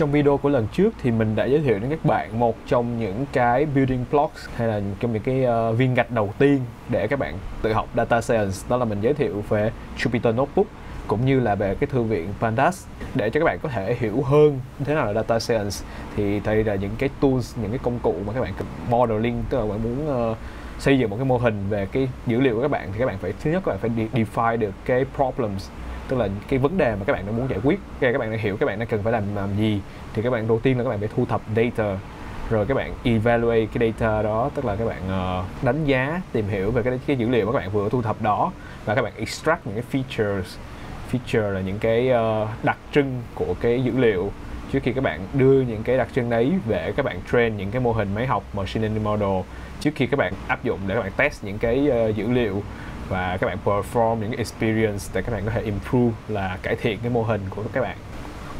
Trong video của lần trước thì mình đã giới thiệu đến các bạn một trong những cái building blocks hay là trong những cái uh, viên gạch đầu tiên để các bạn tự học data science. Đó là mình giới thiệu về Jupyter Notebook cũng như là về cái thư viện Pandas. Để cho các bạn có thể hiểu hơn thế nào là data science thì đây là những cái tools những cái công cụ mà các bạn cần modeling tức là bạn muốn uh, xây dựng một cái mô hình về cái dữ liệu của các bạn thì các bạn phải thứ nhất các bạn phải define được cái problems tức là cái vấn đề mà các bạn đang muốn giải quyết các bạn đang hiểu các bạn đang cần phải làm làm gì thì các bạn đầu tiên là các bạn phải thu thập data rồi các bạn evaluate cái data đó tức là các bạn uh, đánh giá tìm hiểu về cái cái dữ liệu mà các bạn vừa thu thập đó và các bạn extract những cái features feature là những cái uh, đặc trưng của cái dữ liệu trước khi các bạn đưa những cái đặc trưng đấy về các bạn train những cái mô hình máy học machine learning model trước khi các bạn áp dụng để các bạn test những cái uh, dữ liệu và các bạn perform những cái experience để các bạn có thể improve là cải thiện cái mô hình của các bạn.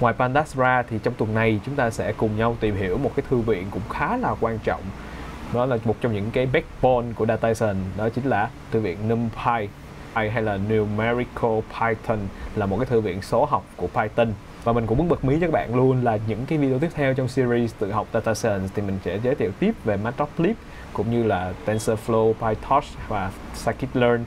Ngoài pandas ra thì trong tuần này chúng ta sẽ cùng nhau tìm hiểu một cái thư viện cũng khá là quan trọng. Đó là một trong những cái backbone của data science, đó chính là thư viện NumPy. Hay là Numerical Python là một cái thư viện số học của Python. Và mình cũng muốn bật mí cho các bạn luôn là những cái video tiếp theo trong series tự học data science thì mình sẽ giới thiệu tiếp về Matplotlib cũng như là TensorFlow, PyTorch và Scikit-learn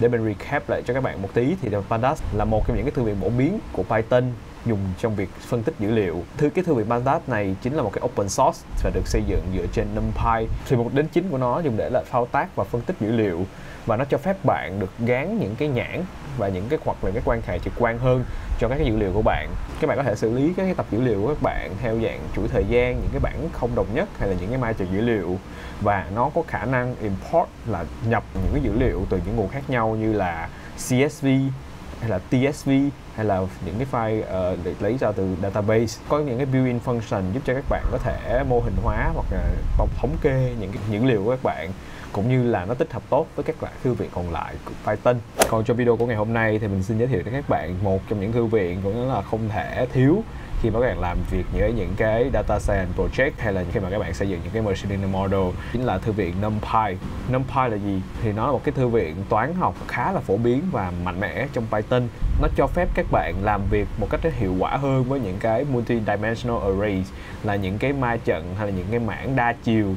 để mình recap lại cho các bạn một tí thì Pandas là một trong những cái thư viện phổ biến của Python dùng trong việc phân tích dữ liệu. Thứ cái thư viện Pandas này chính là một cái open source và được xây dựng dựa trên NumPy. Thì mục đích chính của nó dùng để là thao tác và phân tích dữ liệu và nó cho phép bạn được gán những cái nhãn và những cái hoặc là cái quan hệ trực quan hơn cho các cái dữ liệu của bạn. Các bạn có thể xử lý các cái tập dữ liệu của các bạn theo dạng chuỗi thời gian những cái bản không đồng nhất hay là những cái mai trừ dữ liệu. Và nó có khả năng import là nhập những cái dữ liệu từ những nguồn khác nhau như là CSV hay là TSV hay là những cái file ờ, uh, được lấy ra từ database. Có những cái built-in function giúp cho các bạn có thể mô hình hóa hoặc là thống kê những cái dữ liệu của các bạn cũng như là nó tích hợp tốt với các loại thư viện còn lại của Python. Còn cho video của ngày hôm nay thì mình xin giới thiệu đến các bạn một trong những thư viện cũng là không thể thiếu khi mà các bạn làm việc với những cái data science project hay là khi mà các bạn xây dựng những cái machine learning model, chính là thư viện NumPy. NumPy là gì? Thì nó là một cái thư viện toán học khá là phổ biến và mạnh mẽ trong Python. Nó cho phép các bạn làm việc một cách hiệu quả hơn với những cái multi-dimensional arrays, là những cái ma trận hay là những cái mảng đa chiều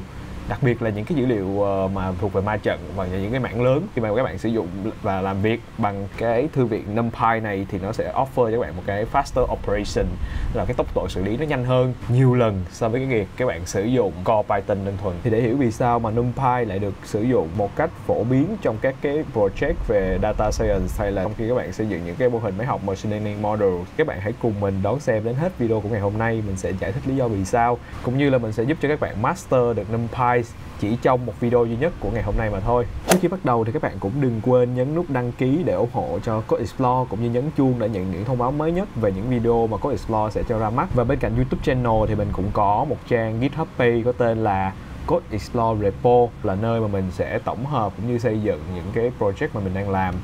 đặc biệt là những cái dữ liệu ờ, mà thuộc về ma trận và những cái mảng lớn khi mà các bạn sử dụng và làm việc bằng cái thư viện NumPy này thì nó sẽ offer cho các bạn một cái faster operation, là cái tốc độ xử lý nó nhanh hơn, nhiều lần so với cái việc các bạn sử dụng Core Python đơn thuần. Thì để hiểu vì sao mà NumPy lại được sử dụng một cách phổ biến trong các cái project về data science hay là trong khi các bạn xây dựng những cái mô hình máy học machine learning model, các bạn hãy cùng mình đón xem đến hết video của ngày hôm nay, mình sẽ giải thích lý do vì sao, cũng như là mình sẽ giúp cho các bạn master được NumPy Advice chỉ trong một video duy nhất của ngày hôm nay mà thôi. Trước khi bắt đầu thì các bạn cũng đừng quên nhấn nút đăng ký để ủng hộ cho Code Explore cũng như nhấn chuông để nhận những thông báo mới nhất về những video mà Code Explore sẽ cho ra mắt. Và bên cạnh YouTube channel thì mình cũng có một trang GitHub page có tên là Code Explore Repo, là nơi mà mình sẽ tổng hợp cũng như xây dựng những cái project mà mình đang làm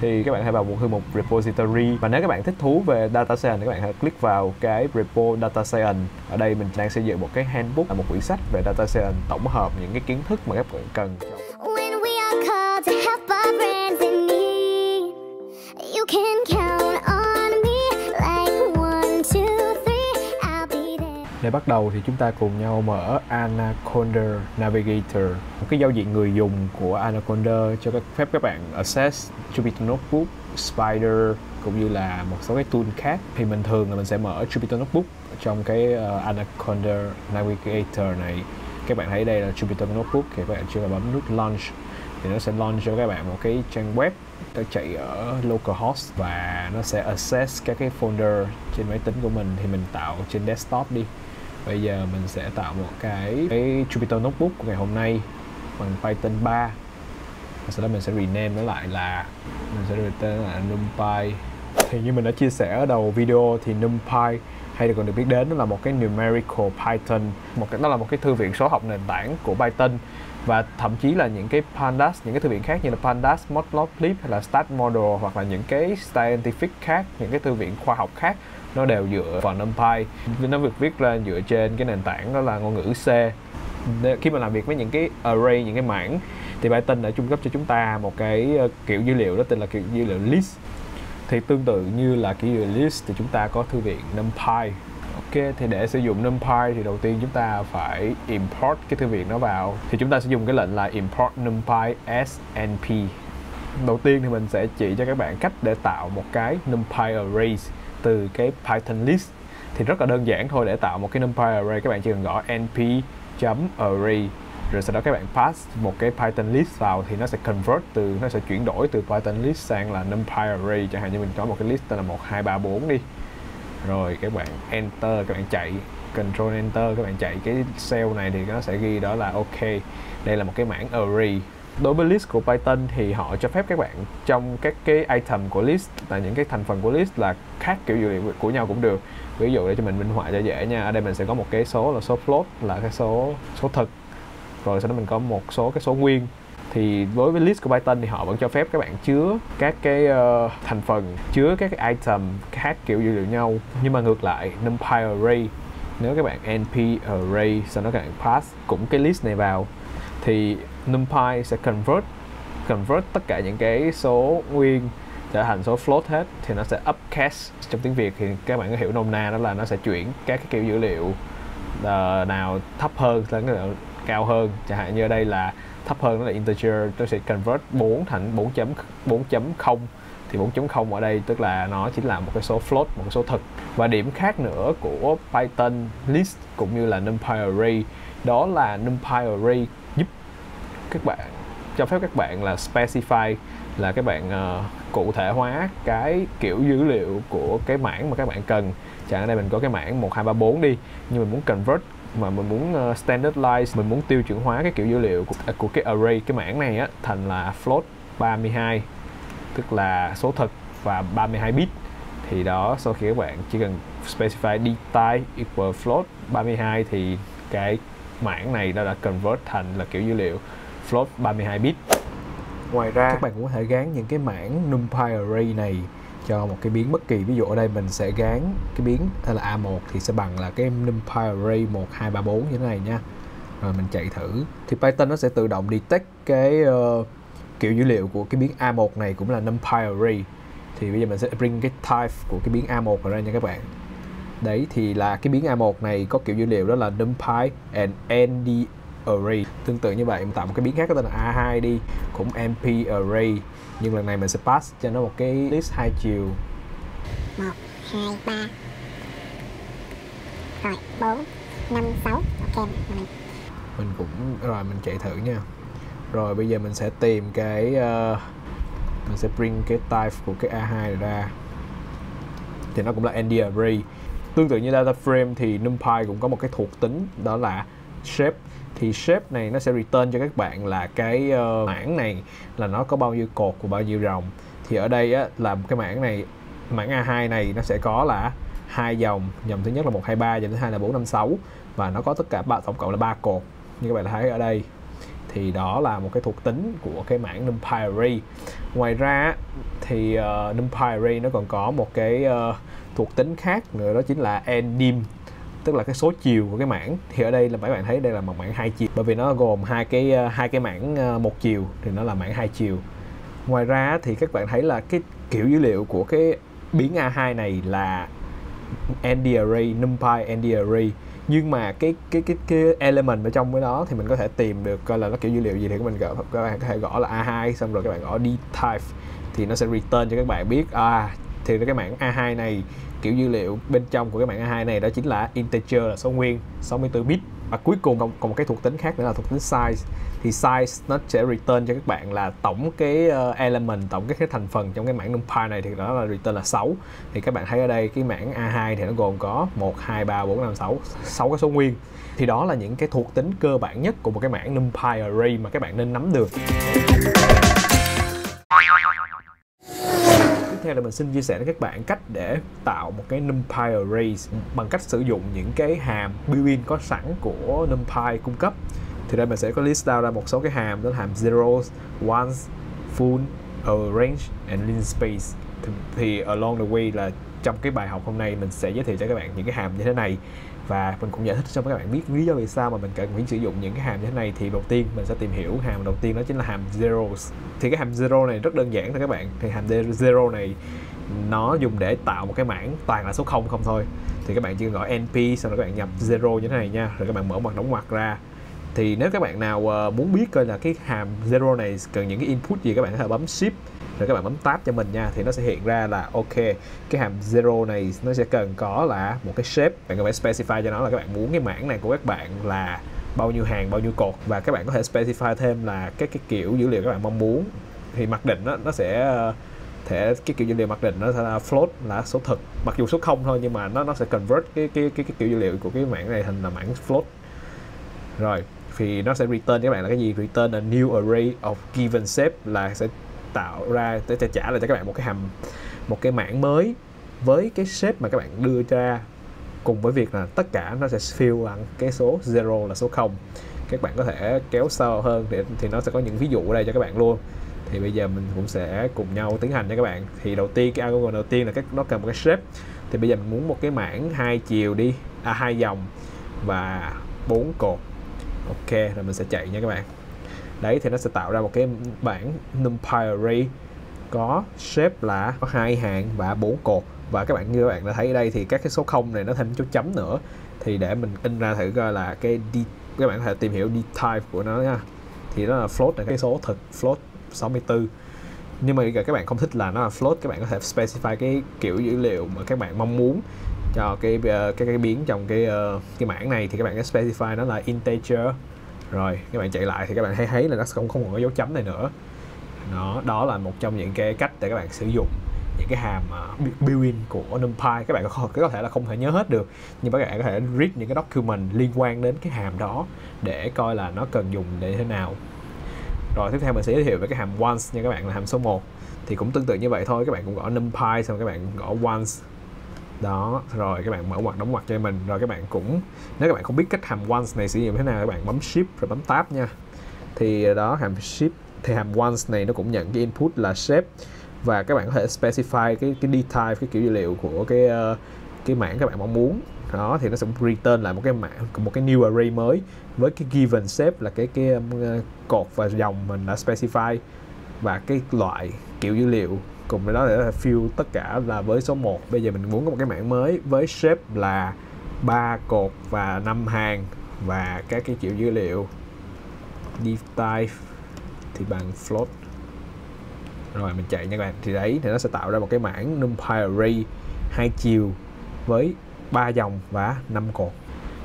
thì các bạn hãy vào một thư mục repository. Và nếu các bạn thích thú về data science thì các bạn hãy click vào cái repo data science. Ở đây mình đang xây dựng một cái handbook, là một quyển sách về data science tổng hợp những cái kiến thức mà các bạn cần. Để bắt đầu thì chúng ta cùng nhau mở Anaconda Navigator, một cái giao diện người dùng của Anaconda cho các phép các bạn access Jupyter Notebook, Spider cũng như là một số cái tool khác. Thì mình thường là mình sẽ mở Jupyter Notebook trong cái uh, Anaconda Navigator này. Các bạn thấy đây là Jupyter Notebook thì các bạn chỉ là bấm nút launch thì nó sẽ launch cho các bạn một cái trang web nó chạy ở localhost và nó sẽ access các cái folder trên máy tính của mình thì mình tạo trên desktop đi bây giờ mình sẽ tạo một cái cái Jupyter Notebook của ngày hôm nay bằng Python 3 và sau đó mình sẽ rename nó lại là, mình sẽ đổi tên là NumPy. Thì như mình đã chia sẻ ở đầu video thì NumPy hay còn được biết đến là một cái numerical Python, một cái, đó là một cái thư viện số học nền tảng của Python. Và thậm chí là những cái pandas, những cái thư viện khác như là pandas, matplotlib hay là stat model hoặc là những cái scientific khác, những cái thư viện khoa học khác nó đều dựa vào numpy nó được viết ra dựa trên cái nền tảng đó là ngôn ngữ C. Khi mà làm việc với những cái array những cái mảng thì Python đã cung cấp cho chúng ta một cái ờ, kiểu dữ liệu đó tên là kiểu dữ liệu list. Thì tương tự như là kiểu dữ liệu list thì chúng ta có thư viện NumPy Ok, thì để sử dụng NumPy thì đầu tiên chúng ta phải import cái thư viện nó vào. Thì chúng ta sẽ dùng cái lệnh là import NumPy SNP Đầu tiên thì mình sẽ chỉ cho các bạn cách để tạo một cái NumPy array từ cái Python list Thì rất là đơn giản thôi để tạo một cái NumPy array. Các bạn chỉ cần gõ np.array rồi sau đó các bạn pass một cái Python list vào thì nó sẽ convert từ, nó sẽ chuyển đổi từ Python list sang là NumPy array. Chẳng hạn như mình có một cái list tên là 1 2 3 4 đi. Rồi các bạn enter, các bạn chạy, control enter, các bạn chạy cái cell này thì nó sẽ ghi đó là ok. Đây là một cái mảng array đối với list của Python thì họ cho phép các bạn trong các cái item của list là những cái thành phần của list là khác kiểu dữ liệu của nhau cũng được. Ví dụ để cho mình minh họa cho dễ nha ở đây mình sẽ có một cái số là số float là cái số số thực. Rồi sau đó mình có một số cái số nguyên. Thì đối với list của Python thì họ vẫn cho phép các bạn chứa các cái uh, thành phần chứa các cái item khác kiểu dữ liệu nhau. Nhưng mà ngược lại numpy array nếu các bạn np array sau đó các bạn pass cũng cái list này vào thì numpy sẽ convert convert tất cả những cái số nguyên trở thành số float hết thì nó sẽ upcast trong tiếng Việt. Thì các bạn có hiểu nôm na đó là nó sẽ chuyển các cái kiểu dữ liệu uh, nào thấp hơn sang cái cao hơn. Chẳng hạn như ở đây là thấp hơn nó là integer tôi sẽ convert 4 thành 4.4.0 thì 4.0 ở đây tức là nó chính là một cái số float một cái số thực. Và điểm khác nữa của Python list cũng như là numpy array đó là numpy array các bạn cho phép các bạn là specify là các bạn uh, cụ thể hóa cái kiểu dữ liệu của cái mảng mà các bạn cần. Chẳng ở đây mình có cái mảng 1234 đi nhưng mình muốn convert mà mình muốn uh, standardize mình muốn tiêu chuẩn hóa cái kiểu dữ liệu của, à, của cái array cái mảng này á thành là float 32 tức là số thực và 32 bit. Thì đó sau khi các bạn chỉ cần specify dtype equal float 32 thì cái mảng này đã convert thành là kiểu dữ liệu float 32 bit. Ngoài ra các bạn cũng có thể gán những cái mảng numpy array này cho một cái biến bất kỳ. Ví dụ ở đây mình sẽ gán cái biến là A1 thì sẽ bằng là cái numpy array 1 2 3 4 như thế này nha. Rồi mình chạy thử. Thì Python nó sẽ tự động detect cái uh, kiểu dữ liệu của cái biến A1 này cũng là numpy array. Thì bây giờ mình sẽ bring cái type của cái biến A1 ra nha các bạn. Đấy thì là cái biến A1 này có kiểu dữ liệu đó là numpy and nd array. Tương tự như vậy mình tạo một cái biến khác có tên là A2 đi cũng mp array. Nhưng lần này mình sẽ pass cho nó một cái list hai chiều. 1, 2, 3 Rồi 4, 5, 6 Ok mình mình cũng rồi mình chạy thử nha. Rồi bây giờ mình sẽ tìm cái uh, mình sẽ bring cái type của cái A2 này ra. Thì nó cũng là ND array. Tương tự như data frame thì NumPy cũng có một cái thuộc tính đó là shape thì shape này nó sẽ return cho các bạn là cái uh, mảng này là nó có bao nhiêu cột và bao nhiêu dòng thì ở đây á, là cái mảng này mảng A2 này nó sẽ có là hai dòng dòng thứ nhất là 123 dòng thứ hai là 456 và nó có tất cả ba tổng cộng là ba cột như các bạn thấy ở đây. Thì đó là một cái thuộc tính của cái mảng numpy ngoài ra thì uh, numpy nó còn có một cái uh, thuộc tính khác nữa đó chính là ndim tức là cái số chiều của cái mảng. Thì ở đây là các bạn thấy đây là một mảng hai chiều, bởi vì nó gồm hai cái ờ, hai cái mảng ờ, một chiều thì nó là mảng hai chiều. Ngoài ra thì các bạn thấy là cái kiểu dữ liệu của cái biến A2 này là ND array numpy ND array nhưng mà cái cái cái cái element ở trong cái đó thì mình có thể tìm được coi là nó kiểu dữ liệu gì thì các mình gõ các bạn có thể gõ là A2 xong rồi các bạn gõ D type thì nó sẽ return cho các bạn biết. À thì cái mảng A2 này kiểu dữ liệu bên trong của cái mảng A2 này đó chính là integer là số nguyên 64 bit. Và cuối cùng còn, còn một cái thuộc tính khác nữa là thuộc tính size. Thì size nó sẽ return cho các bạn là tổng cái ờ, element tổng cái, cái thành phần trong cái mảng numpy này thì đó là return là 6 thì các bạn thấy ở đây cái mảng A2 thì nó gồm có 1 2 3 4 5 6 6 cái số nguyên. Thì đó là những cái thuộc tính cơ bản nhất của một cái mảng numpy array mà các bạn nên nắm được theo là mình xin chia sẻ với các bạn cách để tạo một cái numpy array bằng cách sử dụng những cái hàm built-in có sẵn của numpy cung cấp. Thì đây mình sẽ có list down ra một số cái hàm đó là hàm zeros, ones, full, arrange and linspace thì, thì along the way là trong cái bài học hôm nay mình sẽ giới thiệu cho các bạn những cái hàm như thế này và mình cũng giải thích cho các bạn biết lý do vì sao mà mình cần phải sử dụng những cái hàm như thế này. Thì đầu tiên mình sẽ tìm hiểu hàm đầu tiên đó chính là hàm zeros. Thì cái hàm zero này rất đơn giản thôi các bạn. Thì hàm zero này nó dùng để tạo một cái mảng toàn là số không không thôi. Thì các bạn chỉ cần gọi np xong rồi các bạn nhập zero như thế này nha. Rồi các bạn mở ngoặc đóng ngoặc ra. Thì nếu các bạn nào ờ, muốn biết coi là cái hàm zero này cần những cái input gì, các bạn có thể bấm shift rồi các bạn bấm tab cho mình nha thì nó sẽ hiện ra là ok cái hàm zero này nó sẽ cần có là một cái shape. Bạn cần phải specify cho nó là các bạn muốn cái mảng này của các bạn là bao nhiêu hàng bao nhiêu cột và các bạn có thể specify thêm là các cái kiểu dữ liệu các bạn mong muốn. Thì mặc định đó, nó sẽ thể cái kiểu dữ liệu mặc định nó sẽ là float là số thực. Mặc dù số không thôi nhưng mà nó nó sẽ convert cái cái cái, cái kiểu dữ liệu của cái mảng này thành là mảng float. Rồi thì nó sẽ return các bạn là cái gì? Return a new array of given shape là sẽ tạo ra để trả lại cho các bạn một cái hàm một cái mảng mới với cái shape mà các bạn đưa ra cùng với việc là tất cả nó sẽ fill bằng cái số zero là số 0 các bạn có thể kéo sâu hơn để, thì nó sẽ có những ví dụ ở đây cho các bạn luôn. Thì bây giờ mình cũng sẽ cùng nhau tiến hành nha các bạn. Thì đầu tiên, cái algorithm đầu tiên là cái, nó cần một cái shape. Thì bây giờ mình muốn một cái mảng hai chiều đi à hai dòng và bốn cột. Ok, rồi mình sẽ chạy nha các bạn đấy, thì nó sẽ tạo ra một cái bảng numpy array. Có shape là có hai hàng và bốn cột. Và các bạn, như các bạn đã thấy ở đây thì các cái số 0 này nó thêm chút chấm nữa. Thì để mình in ra thử coi là cái d các bạn có thể tìm hiểu d type của nó nha. Thì nó là float là cái số thực, float 64 nhưng mà các bạn không thích là nó là float, các bạn có thể specify cái kiểu dữ liệu mà các bạn mong muốn cho cái ờ, cái cái biến trong cái ờ, cái mảng này. Thì các bạn có specify nó là integer rồi các bạn chạy lại thì các bạn thấy thấy là nó không không còn có dấu chấm này nữa. Đó đó là một trong những cái cách để các bạn sử dụng những cái hàm à, uh, built-in của NumPy. Các bạn có, có thể là không thể nhớ hết được nhưng các bạn có thể read những cái document liên quan đến cái hàm đó để coi là nó cần dùng để thế nào. Rồi tiếp theo mình sẽ giới thiệu về cái hàm once nha các bạn là hàm số 1 thì cũng tương tự như vậy thôi các bạn cũng gõ numpy xong các bạn gõ once đó, rồi các bạn mở ngoặc đóng ngoặc cho mình. Rồi các bạn cũng, nếu các bạn không biết cách hàm once này sử dụng thế nào, các bạn bấm shift rồi bấm tab nha. Thì ờ, đó, hàm shift, thì hàm once này nó cũng nhận cái input là shape. Và các bạn có thể specify cái cái detail, cái kiểu dữ liệu của cái ờ, cái mảng các bạn mong muốn. Đó, thì nó sẽ return lại một cái mảng, một cái new array mới với cái given shape là cái cái cột và dòng mình đã specify. Và cái loại kiểu dữ liệu cùng với đó để fill tất cả là với số 1 bây giờ mình muốn có một cái mảng mới với shape là ba cột và năm hàng và các cái kiểu dữ liệu. Div type thì bằng float. Rồi mình chạy nha các bạn. Thì đấy thì nó sẽ tạo ra một cái mảng numpy array hai chiều với ba dòng và năm cột.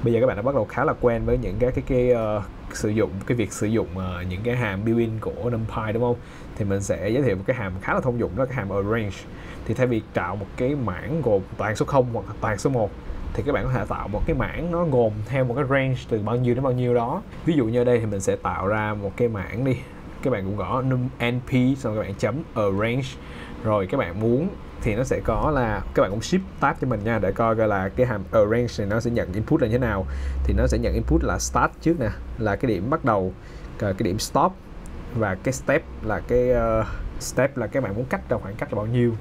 Bây giờ các bạn đã bắt đầu khá là quen với những cái cái cái uh, sử dụng cái việc sử dụng uh, những cái hàm built-in của NumPy đúng không? Thì mình sẽ giới thiệu một cái hàm khá là thông dụng đó là cái hàm arrange. Thì thay vì tạo một cái mảng gồm toàn số 0 hoặc toàn số 1 thì các bạn có thể tạo một cái mảng nó gồm theo một cái range từ bao nhiêu đến bao nhiêu đó. Ví dụ như ở đây thì mình sẽ tạo ra một cái mảng đi. Các bạn cũng gõ num np xong các bạn chấm arrange rồi các bạn muốn thì nó sẽ có là các bạn cũng ship tab cho mình nha để coi coi là cái hàm arrange này nó sẽ nhận input là như thế nào. Thì nó sẽ nhận input là start trước nè là cái điểm bắt đầu ờ, cái điểm stop và cái step là cái uh, step là các bạn muốn cách ra khoảng cách là bao nhiêu.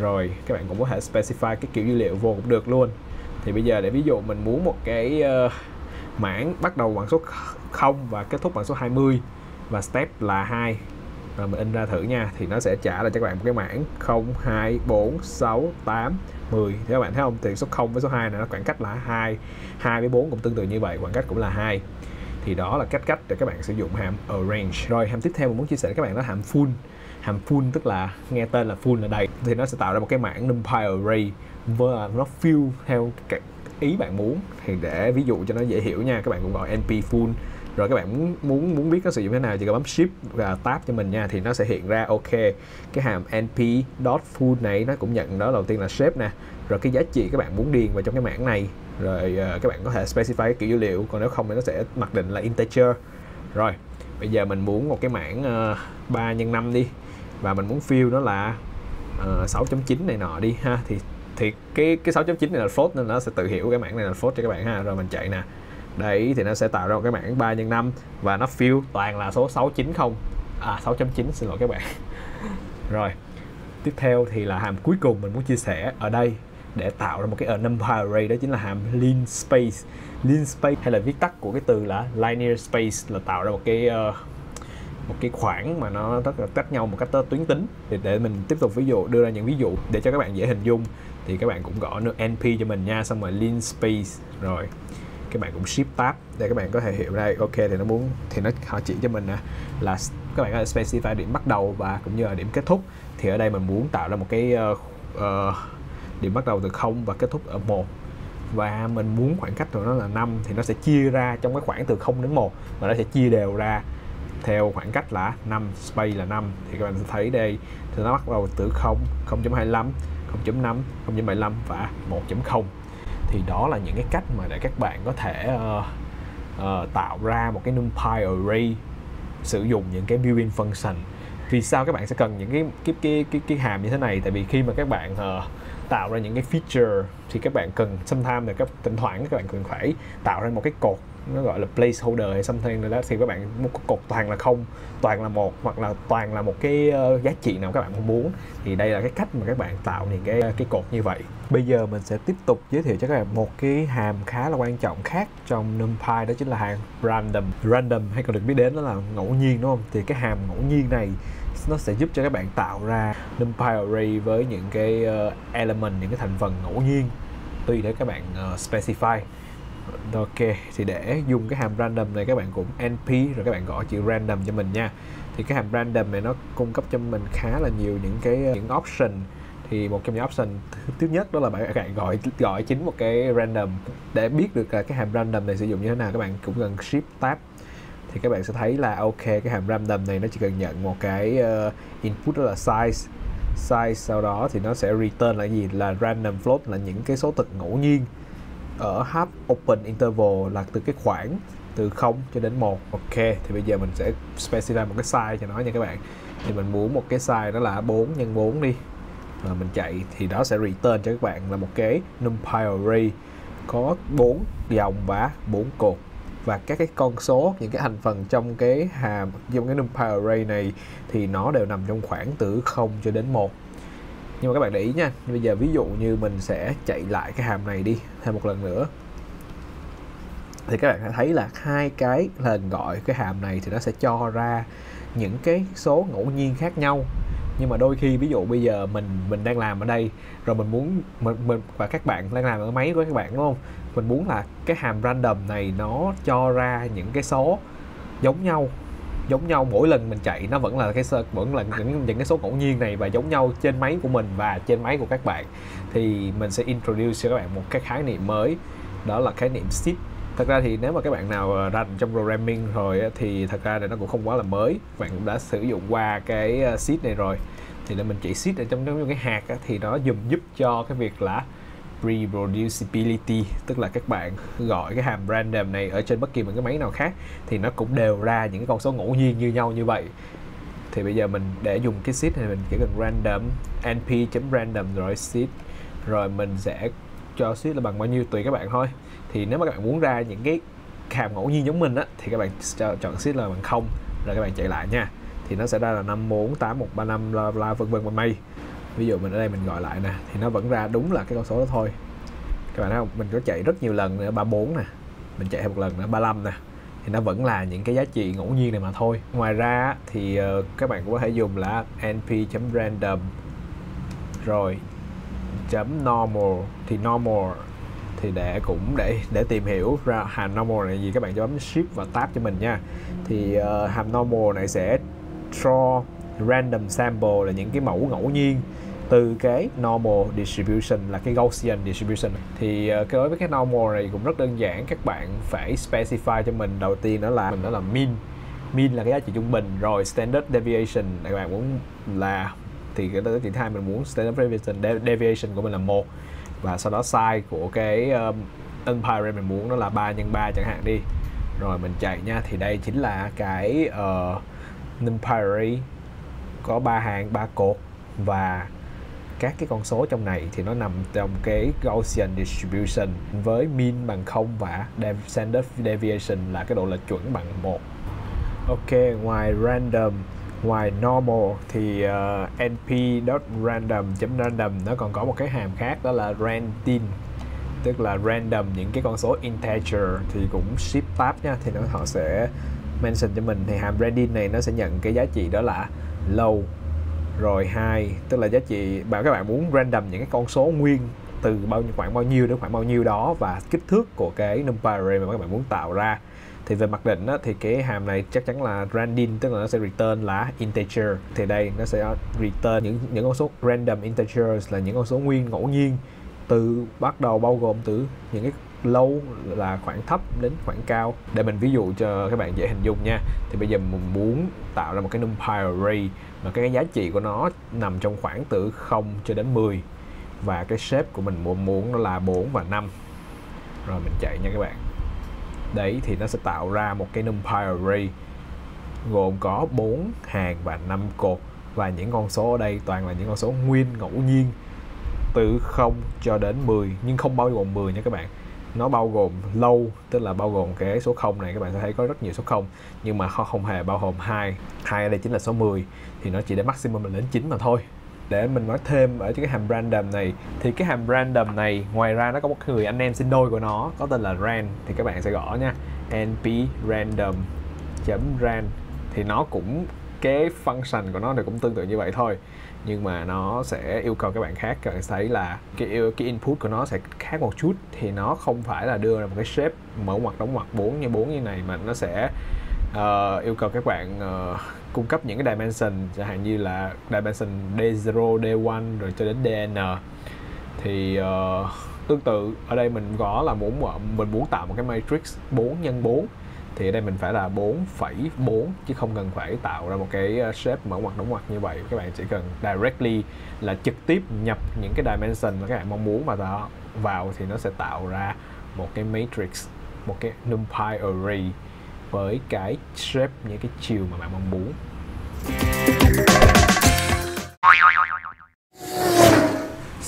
Rồi các bạn cũng có thể specify cái kiểu dữ liệu vô cũng được luôn. Thì bây giờ để ví dụ mình muốn một cái uh, mảng bắt đầu bằng số 0 và kết thúc bằng số 20 và step là 2 và mình in ra thử nha, thì nó sẽ trả lại cho các bạn một cái mảng 0 2 4 6 8 10 thì các bạn thấy không? Thì số 0 với số 2 này nó khoảng cách là 2 2 với 4 cũng tương tự như vậy, khoảng cách cũng là 2 thì đó là cách cách để các bạn sử dụng hàm arrange. Rồi, hàm tiếp theo mình muốn chia sẻ với các bạn đó hàm full. Hàm full tức là nghe tên là full ở đây. Thì nó sẽ tạo ra một cái mảng numpy array và nó fill theo cái ý bạn muốn. Thì để ví dụ cho nó dễ hiểu nha, các bạn cũng gọi np full rồi các bạn muốn muốn muốn biết nó sử dụng thế nào thì các bấm shift và tab cho mình nha thì nó sẽ hiện ra ok cái hàm np dot full này nó cũng nhận đó đầu tiên là shape nè. Rồi cái giá trị các bạn muốn điền vào trong cái mảng này rồi uh, các bạn có thể specify cái kiểu dữ liệu còn nếu không thì nó sẽ mặc định là integer. Rồi bây giờ mình muốn một cái mảng uh, 3 x 5 đi và mình muốn fill nó là ờ, uh, 6.9 này nọ đi ha. Thì thì cái cái 6.9 này là float nên nó sẽ tự hiểu cái mảng này là float cho các bạn ha. Rồi mình chạy nè đấy thì nó sẽ tạo ra một cái mảng 3 x 5 và nó fill toàn là số 690 à 6.9 xin lỗi các bạn. Rồi tiếp theo thì là hàm cuối cùng mình muốn chia sẻ ở đây để tạo ra một cái number array đó chính là hàm lean space. Lean space hay là viết tắt của cái từ là linear space là tạo ra một cái uh, một cái khoảng mà nó rất là tách nhau một cách tuyến tính. Thì để mình tiếp tục ví dụ đưa ra những ví dụ để cho các bạn dễ hình dung thì các bạn cũng gõ nước np cho mình nha xong rồi lin space. Rồi các bạn cũng shift tab để các bạn có thể hiểu đây ok thì nó muốn thì nó họ chỉ cho mình là các bạn có thể specify điểm bắt đầu và cũng như là điểm kết thúc. Thì ở đây mình muốn tạo ra một cái uh, uh, điểm bắt đầu từ 0 và kết thúc ở 1 và mình muốn khoảng cách của nó là 5 thì nó sẽ chia ra trong cái khoảng từ 0 đến 1 và nó sẽ chia đều ra theo khoảng cách là 5 space là 5 thì các bạn sẽ thấy đây thì nó bắt đầu từ 0 0.25 0.5 0.75 và 1.0 thì đó là những cái cách mà để các bạn có thể uh, uh, tạo ra một cái numpy array sử dụng những cái built-in function. Vì sao các bạn sẽ cần những cái cái cái cái, cái hàm như thế này? Tại vì khi mà các bạn uh, tạo ra những cái feature thì các bạn cần sometimes là các thỉnh thoảng các bạn cần phải tạo ra một cái cột nó gọi là placeholder hay something rồi đó thì các bạn một cột toàn là không toàn là một hoặc là toàn là một cái ờ, giá trị nào các bạn muốn thì đây là cái cách mà các bạn tạo những cái cái cột như vậy. Bây giờ mình sẽ tiếp tục giới thiệu cho các bạn một cái hàm khá là quan trọng khác trong numpy đó chính là hàm random. Random hay còn được biết đến đó là ngẫu nhiên đúng không? Thì cái hàm ngẫu nhiên này nó sẽ giúp cho các bạn tạo ra numpy array với những cái ờ, element những cái thành phần ngẫu nhiên tùy theo các bạn uh, specify ok thì để dùng cái hàm random này các bạn cũng np rồi các bạn gõ chữ random cho mình nha. Thì cái hàm random này nó cung cấp cho mình khá là nhiều những cái những option. Thì một trong những option thứ nhất đó là bạn bạn gọi gọi chính một cái random. Để biết được là cái hàm random này sử dụng như thế nào các bạn cũng cần shift tab. Thì các bạn sẽ thấy là ok cái hàm random này nó chỉ cần nhận một cái uh, input đó là size. Size sau đó thì nó sẽ return là gì? Là random float là những cái số thực ngẫu nhiên ở half open interval là từ cái khoảng từ 0 cho đến 1 ok, thì bây giờ mình sẽ specify một cái size cho nó nha các bạn. Thì mình muốn một cái size đó là 4 nhân 4 đi. Rồi mình chạy, thì đó sẽ return cho các bạn là một cái numpy array. Có 4 dòng và 4 cột. Và các cái con số, những cái thành phần trong cái hàm, trong cái numpy array này thì nó đều nằm trong khoảng từ 0 cho đến 1 nhưng mà các bạn để ý nha bây giờ ví dụ như mình sẽ chạy lại cái hàm này đi thêm một lần nữa. Thì các bạn thấy là hai cái lần gọi cái hàm này thì nó sẽ cho ra những cái số ngẫu nhiên khác nhau. Nhưng mà đôi khi ví dụ bây giờ mình mình đang làm ở đây rồi mình muốn mình, mình và các bạn đang làm ở máy của các bạn đúng không? Mình muốn là cái hàm random này nó cho ra những cái số giống nhau giống nhau, mỗi lần mình chạy nó vẫn là cái vẫn là những những cái số ngẫu nhiên này và giống nhau trên máy của mình và trên máy của các bạn. Thì mình sẽ introduce cho các bạn một cái khái niệm mới, đó là khái niệm seed thật ra thì nếu mà các bạn nào rành trong programming rồi thì thật ra là nó cũng không quá là mới. Bạn cũng đã sử dụng qua cái ờ, seed này rồi. Thì để mình chỉ seed ở trong những cái hạt thì nó dùng giúp cho cái việc là reproducibility tức là các bạn gọi cái hàm random này ở trên bất kỳ một cái máy nào khác, thì nó cũng đều ra những con số ngẫu nhiên như nhau như vậy. Thì bây giờ mình để dùng cái seed này, mình chỉ cần random, np.random rồi seed rồi mình sẽ cho seed là bằng bao nhiêu tùy các bạn thôi. Thì nếu mà các bạn muốn ra những cái hàm ngẫu nhiên giống mình á, thì các bạn chọn seed là bằng không, rồi các bạn chạy lại nha. Thì nó sẽ ra là 54 8135 bla bla, vân vân vân mây ví dụ mình ở đây mình gọi lại nè thì nó vẫn ra đúng là cái con số đó thôi. Các bạn thấy không? Mình có chạy rất nhiều lần nữa 34 nè mình chạy một lần nữa 35 nè thì nó vẫn là những cái giá trị ngẫu nhiên này mà thôi. Ngoài ra thì uh, các bạn cũng có thể dùng là np.random rồi chấm normal thì normal thì để cũng để để tìm hiểu ra hàm normal này gì các bạn cho bấm shift và tab cho mình nha. Thì uh, hàm normal này sẽ draw random sample là những cái mẫu ngẫu nhiên từ cái normal distribution là cái Gaussian distribution. Thì uh, đối với cái normal này cũng rất đơn giản các bạn phải specify cho mình. Đầu tiên đó là mình đó là mean. Mean là cái giá trị trung bình rồi standard deviation các bạn muốn là thì cái giá trị hai mình muốn standard deviation deviation của mình là một. Và sau đó size của cái um, empire mình muốn nó là 3 nhân 3 chẳng hạn đi. Rồi mình chạy nha thì đây chính là cái uh, empire có ba hàng ba cột và các cái con số trong này thì nó nằm trong cái Gaussian distribution với mean bằng 0 và standard deviation là cái độ lệch chuẩn bằng 1. Ok, ngoài random, ngoài normal thì ờ, uh, np.random.random nó còn có một cái hàm khác đó là randin tức là random những cái con số integer thì cũng shift tab nha thì nó họ sẽ mention cho mình thì hàm randin này nó sẽ nhận cái giá trị đó là low rồi hai tức là giá trị bạn các bạn muốn random những cái con số nguyên từ bao nhiêu khoảng bao nhiêu đến khoảng bao nhiêu đó và kích thước của cái number array mà các bạn muốn tạo ra. Thì về mặc định á, thì cái hàm này chắc chắn là random tức là nó sẽ return là integer. Thì đây nó sẽ return những những con số random integers là những con số nguyên ngẫu nhiên từ bắt đầu bao gồm từ những cái lâu là khoảng thấp đến khoảng cao. Để mình ví dụ cho các bạn dễ hình dung nha. Thì bây giờ mình muốn tạo ra một cái numpy array mà cái giá trị của nó nằm trong khoảng từ 0 cho đến 10 và cái shape của mình muốn muốn nó là 4 và 5 rồi mình chạy nha các bạn. Đấy, thì nó sẽ tạo ra một cái numpy array gồm có 4 hàng và 5 cột. Và những con số ở đây toàn là những con số nguyên ngẫu nhiên, từ 0 cho đến 10 nhưng không bao gồm 10 nha các bạn nó bao gồm lâu tức là bao gồm cái số 0 này các bạn sẽ thấy có rất nhiều số 0 nhưng mà không, không hề bao gồm hai hai ở đây chính là số 10 thì nó chỉ để maximum là đến 9 mà thôi. Để mình nói thêm ở cái hàm random này. Thì cái hàm random này ngoài ra nó có một người anh em sinh đôi của nó có tên là ran thì các bạn sẽ gõ nha. Np random ran thì nó cũng cái function của nó thì cũng tương tự như vậy thôi nhưng mà nó sẽ yêu cầu các bạn khác các bạn thấy là cái cái input của nó sẽ khác một chút. Thì nó không phải là đưa ra một cái shape mở ngoặc đóng ngoặc 4 như 4 như này mà nó sẽ uh, yêu cầu các bạn uh, cung cấp những cái dimension chẳng hạn như là dimension D0, D1 rồi cho đến DN thì uh, tương tự ở đây mình có là muốn mình muốn tạo một cái matrix 4 x 4 thì ở đây mình phải là 4,4 chứ không cần phải tạo ra một cái ờ, shape mở ngoặc đóng ngoặc như vậy. Các bạn chỉ cần directly là trực tiếp nhập những cái dimension mà các bạn mong muốn mà đó vào thì nó sẽ tạo ra một cái matrix một cái numpy array với cái shape những cái chiều mà bạn mong muốn.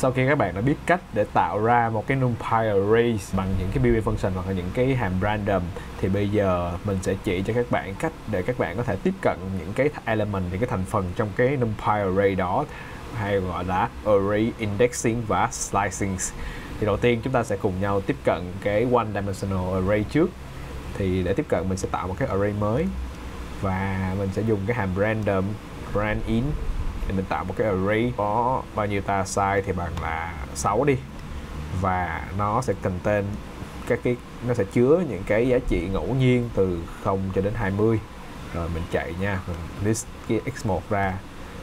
Sau khi các bạn đã biết cách để tạo ra một cái numpy array bằng những cái bb function hoặc là những cái hàm random, thì bây giờ mình sẽ chỉ cho các bạn cách để các bạn có thể tiếp cận những cái element, những cái thành phần trong cái numpy array đó, hay gọi là array indexing và slicing. Thì đầu tiên chúng ta sẽ cùng nhau tiếp cận cái one dimensional array trước. Thì để tiếp cận mình sẽ tạo một cái array mới và mình sẽ dùng cái hàm random rand in thì mình tạo một cái array có bao nhiêu ta size thì bằng là 6 đi. Và nó sẽ contain các cái, nó sẽ chứa những cái giá trị ngẫu nhiên từ 0 cho đến 20 rồi mình chạy nha, mình list cái x1 ra.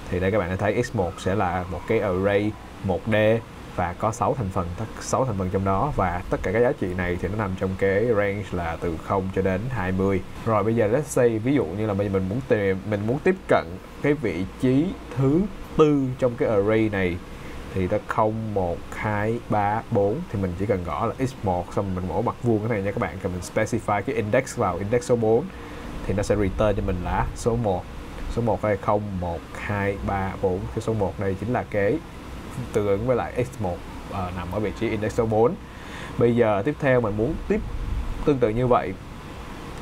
Thì đây các bạn đã thấy x1 sẽ là một cái array 1D và có 6 thành phần 6 thành phần trong đó. Và tất cả các giá trị này thì nó nằm trong cái range là từ 0 cho đến 20 rồi bây giờ let's say ví dụ như là bây giờ mình muốn tìm mình muốn tiếp cận cái vị trí thứ tư trong cái array này thì ta 0, 1, 2, 3, 4 thì mình chỉ cần gõ là x1 xong mình mổ mặt vuông cái này nha các bạn. Cần mình specify cái index vào index số 4 thì nó sẽ return cho mình là số 1 số 1 đây 0, 1, 2, 3, 4 cái số 1 này chính là cái tương ứng với lại x1 uh, ờ, nằm ở vị trí index số 4 bây giờ tiếp theo mình muốn tiếp tương tự như vậy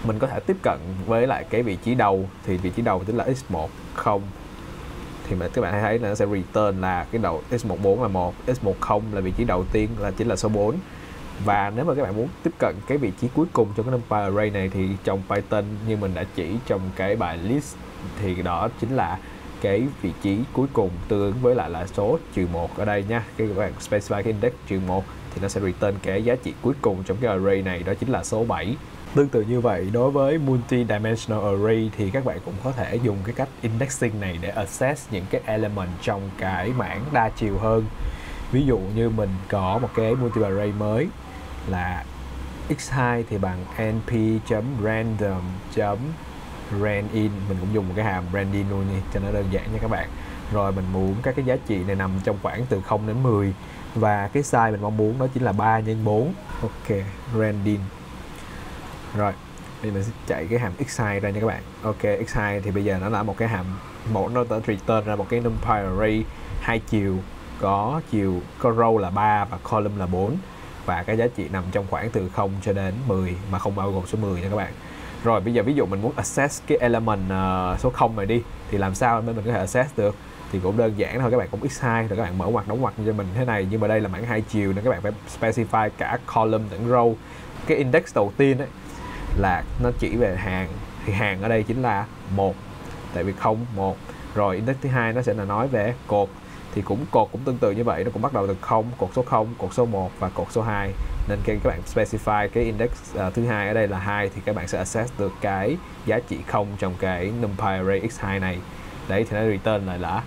mình có thể tiếp cận với lại cái vị trí đầu. Thì vị trí đầu chính là x1 0 thì mà các bạn thấy là nó sẽ return là cái đầu x14 là 1 x10 là vị trí đầu tiên là chính là số 4 và nếu mà các bạn muốn tiếp cận cái vị trí cuối cùng trong cái numpy array này thì trong Python như mình đã chỉ trong cái bài list thì đó chính là cái vị trí cuối cùng tương ứng với lại là số trừ 1 ở đây nha cái các bạn specify cái index trừ 1 thì nó sẽ return cái giá trị cuối cùng trong cái array này đó chính là số 7 Tương tự như vậy, đối với multi-dimensional array thì các bạn cũng có thể dùng cái cách indexing này để access những cái element trong cái mảng đa chiều hơn. Ví dụ như mình có một cái multi-array mới là x2 thì bằng np.random brand in. Mình cũng dùng một cái hàm brand in luôn nha, cho nó đơn giản nha các bạn. Rồi mình muốn các cái giá trị này nằm trong khoảng từ 0 đến 10 và cái size mình mong muốn đó chính là 3 x 4 ok rand in. Rồi, bây giờ mình sẽ chạy cái hàm x2 ra nha các bạn. Ok x2 thì bây giờ nó là một cái hàm, một nó đã return ra một cái numpy array hai chiều. Có chiều, có row là 3 và column là 4 và cái giá trị nằm trong khoảng từ 0 cho đến 10 mà không bao gồm số 10 nha các bạn rồi bây giờ ví dụ mình muốn access cái element uh, số 0 này đi thì làm sao để mình có thể access được? Thì cũng đơn giản thôi các bạn cũng x2 rồi các bạn mở ngoặc đóng ngoặc cho mình thế này. Nhưng mà đây là mảng hai chiều nên các bạn phải specify cả column lẫn row. Cái index đầu tiên ấy là nó chỉ về hàng. Thì hàng ở đây chính là một tại vì không một. Rồi index thứ hai nó sẽ là nói về cột thì cũng cột cũng tương tự như vậy nó cũng bắt đầu từ 0 cột số 0 cột số 1 và cột số 2 nên khi các bạn specify cái index uh, thứ hai ở đây là 2 thì các bạn sẽ access được cái giá trị 0 trong cái numpy array x2 này. Đấy thì nó return lại là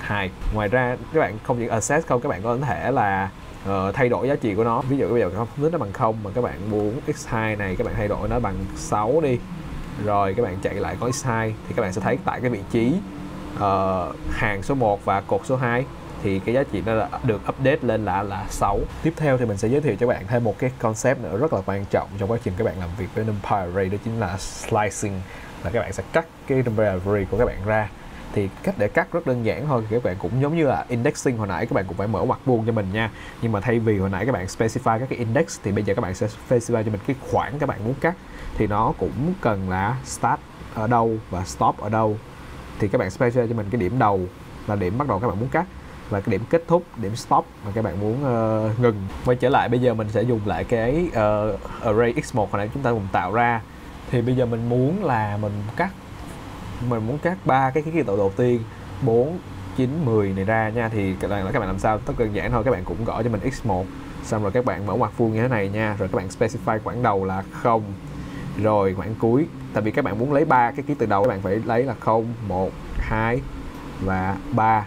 2 ngoài ra các bạn không chỉ access không các bạn có thể là uh, thay đổi giá trị của nó. Ví dụ bây giờ không tính nó bằng 0 mà các bạn muốn x2 này các bạn thay đổi nó bằng 6 đi. Rồi các bạn chạy lại con x2 thì các bạn sẽ thấy tại cái vị trí uh, hàng số 1 và cột số 2 thì cái giá trị nó là được update lên là là 6 tiếp theo thì mình sẽ giới thiệu cho bạn thêm một cái concept nữa rất là quan trọng trong quá trình các bạn làm việc với numpy array đó chính là slicing. Là các bạn sẽ cắt cái numpy array của các bạn ra. Thì cách để cắt rất đơn giản thôi các bạn cũng giống như là indexing. Hồi nãy các bạn cũng phải mở mặt vuông cho mình nha. Nhưng mà thay vì hồi nãy các bạn specify các cái index thì bây giờ các bạn sẽ specify cho mình cái khoảng các bạn muốn cắt. Thì nó cũng cần là start ở đâu và stop ở đâu thì các bạn specify cho mình cái điểm đầu là điểm bắt đầu các bạn muốn cắt và cái điểm kết thúc điểm stop mà các bạn muốn uh, ngừng. Quay trở lại bây giờ mình sẽ dùng lại cái uh, array x1 hồi nãy chúng ta cùng tạo ra. Thì bây giờ mình muốn là mình cắt mình muốn cắt ba cái ký tự đầu tiên 4 9 10 này ra nha. Thì các bạn các bạn làm sao? Tất đơn giản thôi các bạn cũng gõ cho mình x1 xong rồi các bạn mở ngoặc vuông như thế này nha. Rồi các bạn specify khoảng đầu là không rồi khoảng cuối tại vì các bạn muốn lấy ba cái ký từ đầu các bạn phải lấy là 0 1 2 và 3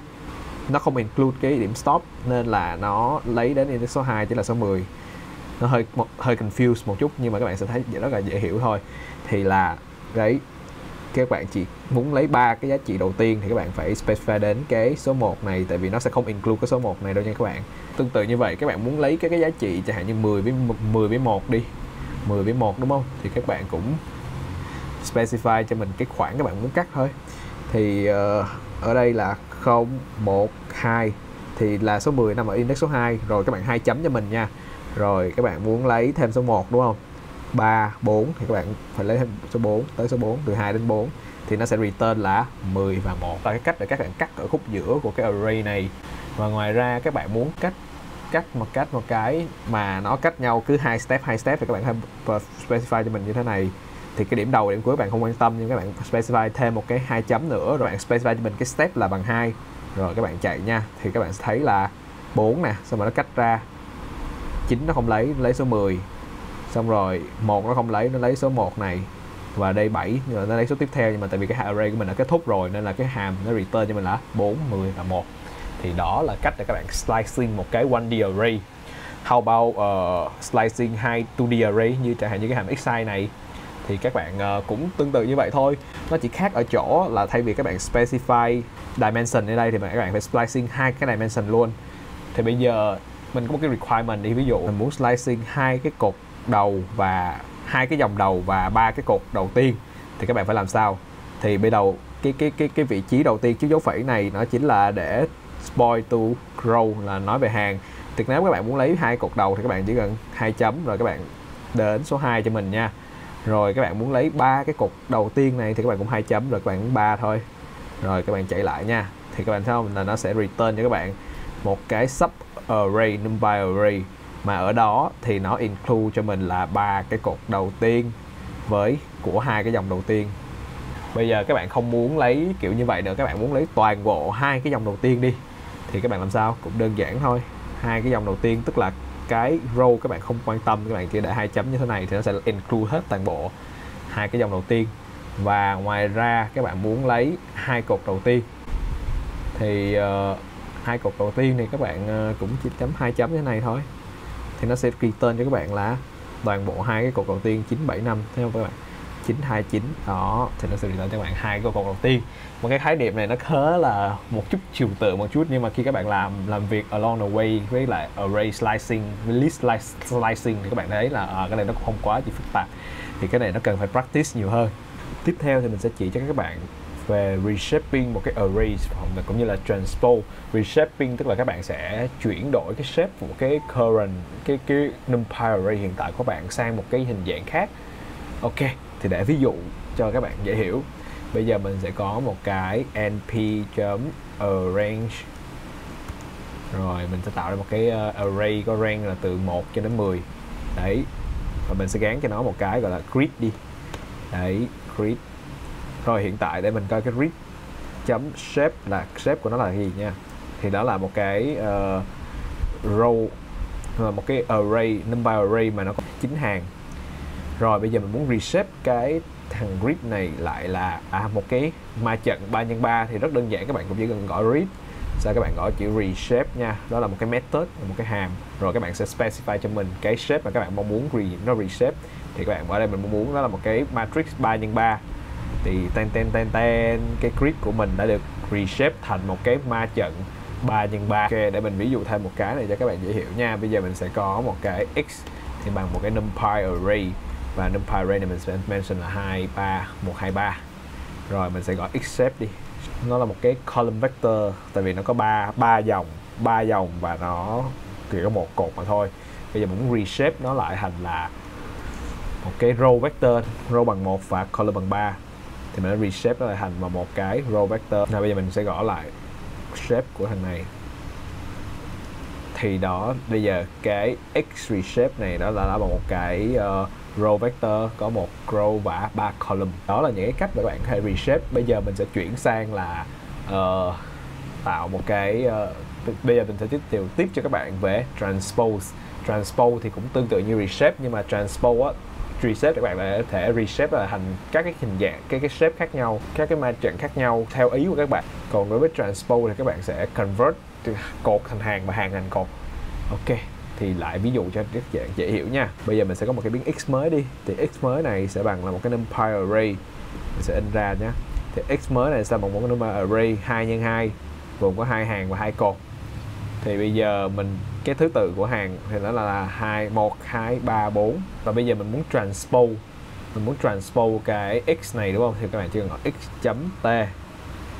nó không include cái điểm stop nên là nó lấy đến index số 2 chỉ là số 10 nó hơi một, hơi confused một chút nhưng mà các bạn sẽ thấy rất là dễ hiểu thôi thì là đấy các bạn chỉ muốn lấy ba cái giá trị đầu tiên thì các bạn phải specify đến cái số 1 này tại vì nó sẽ không include cái số 1 này đâu nha các bạn. Tương tự như vậy các bạn muốn lấy cái cái giá trị chẳng hạn như 10 với 10 với 1 đi. 10 với 1 đúng không? Thì các bạn cũng specify cho mình cái khoảng các bạn muốn cắt thôi. Thì uh, ở đây là 0 1 2 thì là số 10 nằm ở index số 2 rồi các bạn hai chấm cho mình nha. Rồi các bạn muốn lấy thêm số 1 đúng không? 3, 4 thì các bạn phải lấy thêm số 4 tới số 4 từ 2 đến 4 thì nó sẽ return là 10 và 1 là cái cách để các bạn cắt ở khúc giữa của cái array này và ngoài ra các bạn muốn cách cách một cách một cái mà nó cách nhau cứ hai step hai step thì các bạn hãy specify cho mình như thế này. Thì cái điểm đầu điểm cuối bạn không quan tâm nhưng các bạn specify thêm một cái hai chấm nữa rồi bạn specify cho mình cái step là bằng hai. Rồi các bạn chạy nha. Thì các bạn sẽ thấy là 4 nè xong rồi nó cách ra. 9 nó không lấy lấy số 10 xong rồi một nó không lấy nó lấy số 1 này. Và đây 7 rồi nó lấy số tiếp theo nhưng mà tại vì cái array của mình đã kết thúc rồi nên là cái hàm nó return cho mình là 4, 10 và 1 thì đó là cách để các bạn slicing một cái 1D array. How about uh, slicing hai 2D array như chẳng hạn như cái hàm xi này? Thì các bạn uh, cũng tương tự như vậy thôi. Nó chỉ khác ở chỗ là thay vì các bạn specify dimension ở đây thì các bạn phải slicing hai cái dimension luôn. Thì bây giờ mình có một cái requirement đi ví dụ mình muốn slicing hai cái cột đầu và hai cái dòng đầu và ba cái cột đầu tiên thì các bạn phải làm sao? Thì bây đầu cái cái cái cái vị trí đầu tiên chiếc dấu phẩy này nó chính là để spoil to grow là nói về hàng thì nếu các bạn muốn lấy hai cột đầu thì các bạn chỉ cần hai chấm rồi các bạn đến số 2 cho mình nha rồi các bạn muốn lấy ba cái cột đầu tiên này thì các bạn cũng hai chấm rồi các bạn ba thôi rồi các bạn chạy lại nha thì các bạn thấy không là nó sẽ return cho các bạn một cái sub array numpy array mà ở đó thì nó include cho mình là ba cái cột đầu tiên với của hai cái dòng đầu tiên bây giờ các bạn không muốn lấy kiểu như vậy nữa các bạn muốn lấy toàn bộ hai cái dòng đầu tiên đi thì các bạn làm sao? Cũng đơn giản thôi. Hai cái dòng đầu tiên tức là cái row các bạn không quan tâm các bạn kia để hai chấm như thế này thì nó sẽ include hết toàn bộ hai cái dòng đầu tiên. Và ngoài ra các bạn muốn lấy hai cột đầu tiên. Thì uh, hai cột đầu tiên thì các bạn uh, cũng chỉ chấm hai chấm như thế này thôi. Thì nó sẽ return cho các bạn là toàn bộ hai cái cột đầu tiên 975 thấy không các bạn? 929 đó thì nó sẽ return cho các bạn hai cái cột đầu tiên. Một cái khái niệm này nó khá là một chút chiều tượng một chút nhưng mà khi các bạn làm làm việc along the way với lại array slicing với list slicing thì các bạn thấy là à, cái này nó cũng không quá gì phức tạp. Thì cái này nó cần phải practice nhiều hơn. Tiếp theo thì mình sẽ chỉ cho các bạn về reshaping một cái array cũng như là transpose. Reshaping tức là các bạn sẽ chuyển đổi cái shape của cái current cái cái numpy array hiện tại của bạn sang một cái hình dạng khác. Ok thì để ví dụ cho các bạn dễ hiểu bây giờ mình sẽ có một cái np arrange. Rồi mình sẽ tạo ra một cái ờ, array có range là từ 1 cho đến 10 đấy và mình sẽ gắn cho nó một cái gọi là grid đi. Đấy grid. Rồi hiện tại để mình coi cái grid chấm shape là shape của nó là gì nha. Thì đó là một cái uh, row là một cái array number array mà nó có chín hàng rồi bây giờ mình muốn reshape cái thằng grid này lại là à, một cái ma trận 3 x 3 thì rất đơn giản các bạn cũng chỉ cần gọi grid sau các bạn gọi chữ reshape nha đó là một cái method một cái hàm. Rồi các bạn sẽ specify cho mình cái shape mà các bạn mong muốn re, nó reshape thì các bạn ở đây mình mong muốn đó là một cái matrix 3 x 3 thì ten ten ten ten cái grid của mình đã được reshape thành một cái ma trận 3 x 3 ok để mình ví dụ thêm một cái này cho các bạn dễ hiểu nha. Bây giờ mình sẽ có một cái x thì bằng một cái numpy array và numpy array này mình sẽ mention là 2 3 1 2 3 rồi mình sẽ gọi except đi. Nó là một cái column vector tại vì nó có ba ba dòng ba dòng và nó chỉ có một cột mà thôi. Bây giờ mình muốn reshape nó lại thành là một cái row vector row bằng 1 và column bằng 3 thì mình đã reshape nó lại thành vào một cái row vector. Rồi bây giờ mình sẽ gõ lại shape của thằng này. Thì đó bây giờ cái x reshape này đó là là bằng một cái uh, row vector có một row và ba column. Đó là những cái cách để các bạn có thể reshape bây giờ mình sẽ chuyển sang là uh, tạo một cái uh, bây giờ mình sẽ tiếp tục tiếp cho các bạn về transpose. Transpose thì cũng tương tự như reshape nhưng mà transpose á reshape các bạn có thể reshape là thành các cái hình dạng cái cái shape khác nhau các cái ma trận khác nhau theo ý của các bạn. Còn đối với transpose thì các bạn sẽ convert từ cột thành hàng và hàng thành cột. Ok thì lại ví dụ cho các bạn dễ hiểu nha. Bây giờ mình sẽ có một cái biến x mới đi. Thì x mới này sẽ bằng là một cái numpy array. Mình sẽ in ra nhé. Thì x mới này sẽ bằng một cái numpy array 2 x 2 gồm có hai hàng và hai cột. Thì bây giờ mình, cái thứ tự của hàng thì nó là hai, một, hai, ba, bốn. Và bây giờ mình muốn transpose. Mình muốn transpose cái x này, đúng không? Thì các bạn chỉ cần gọi x chấm t.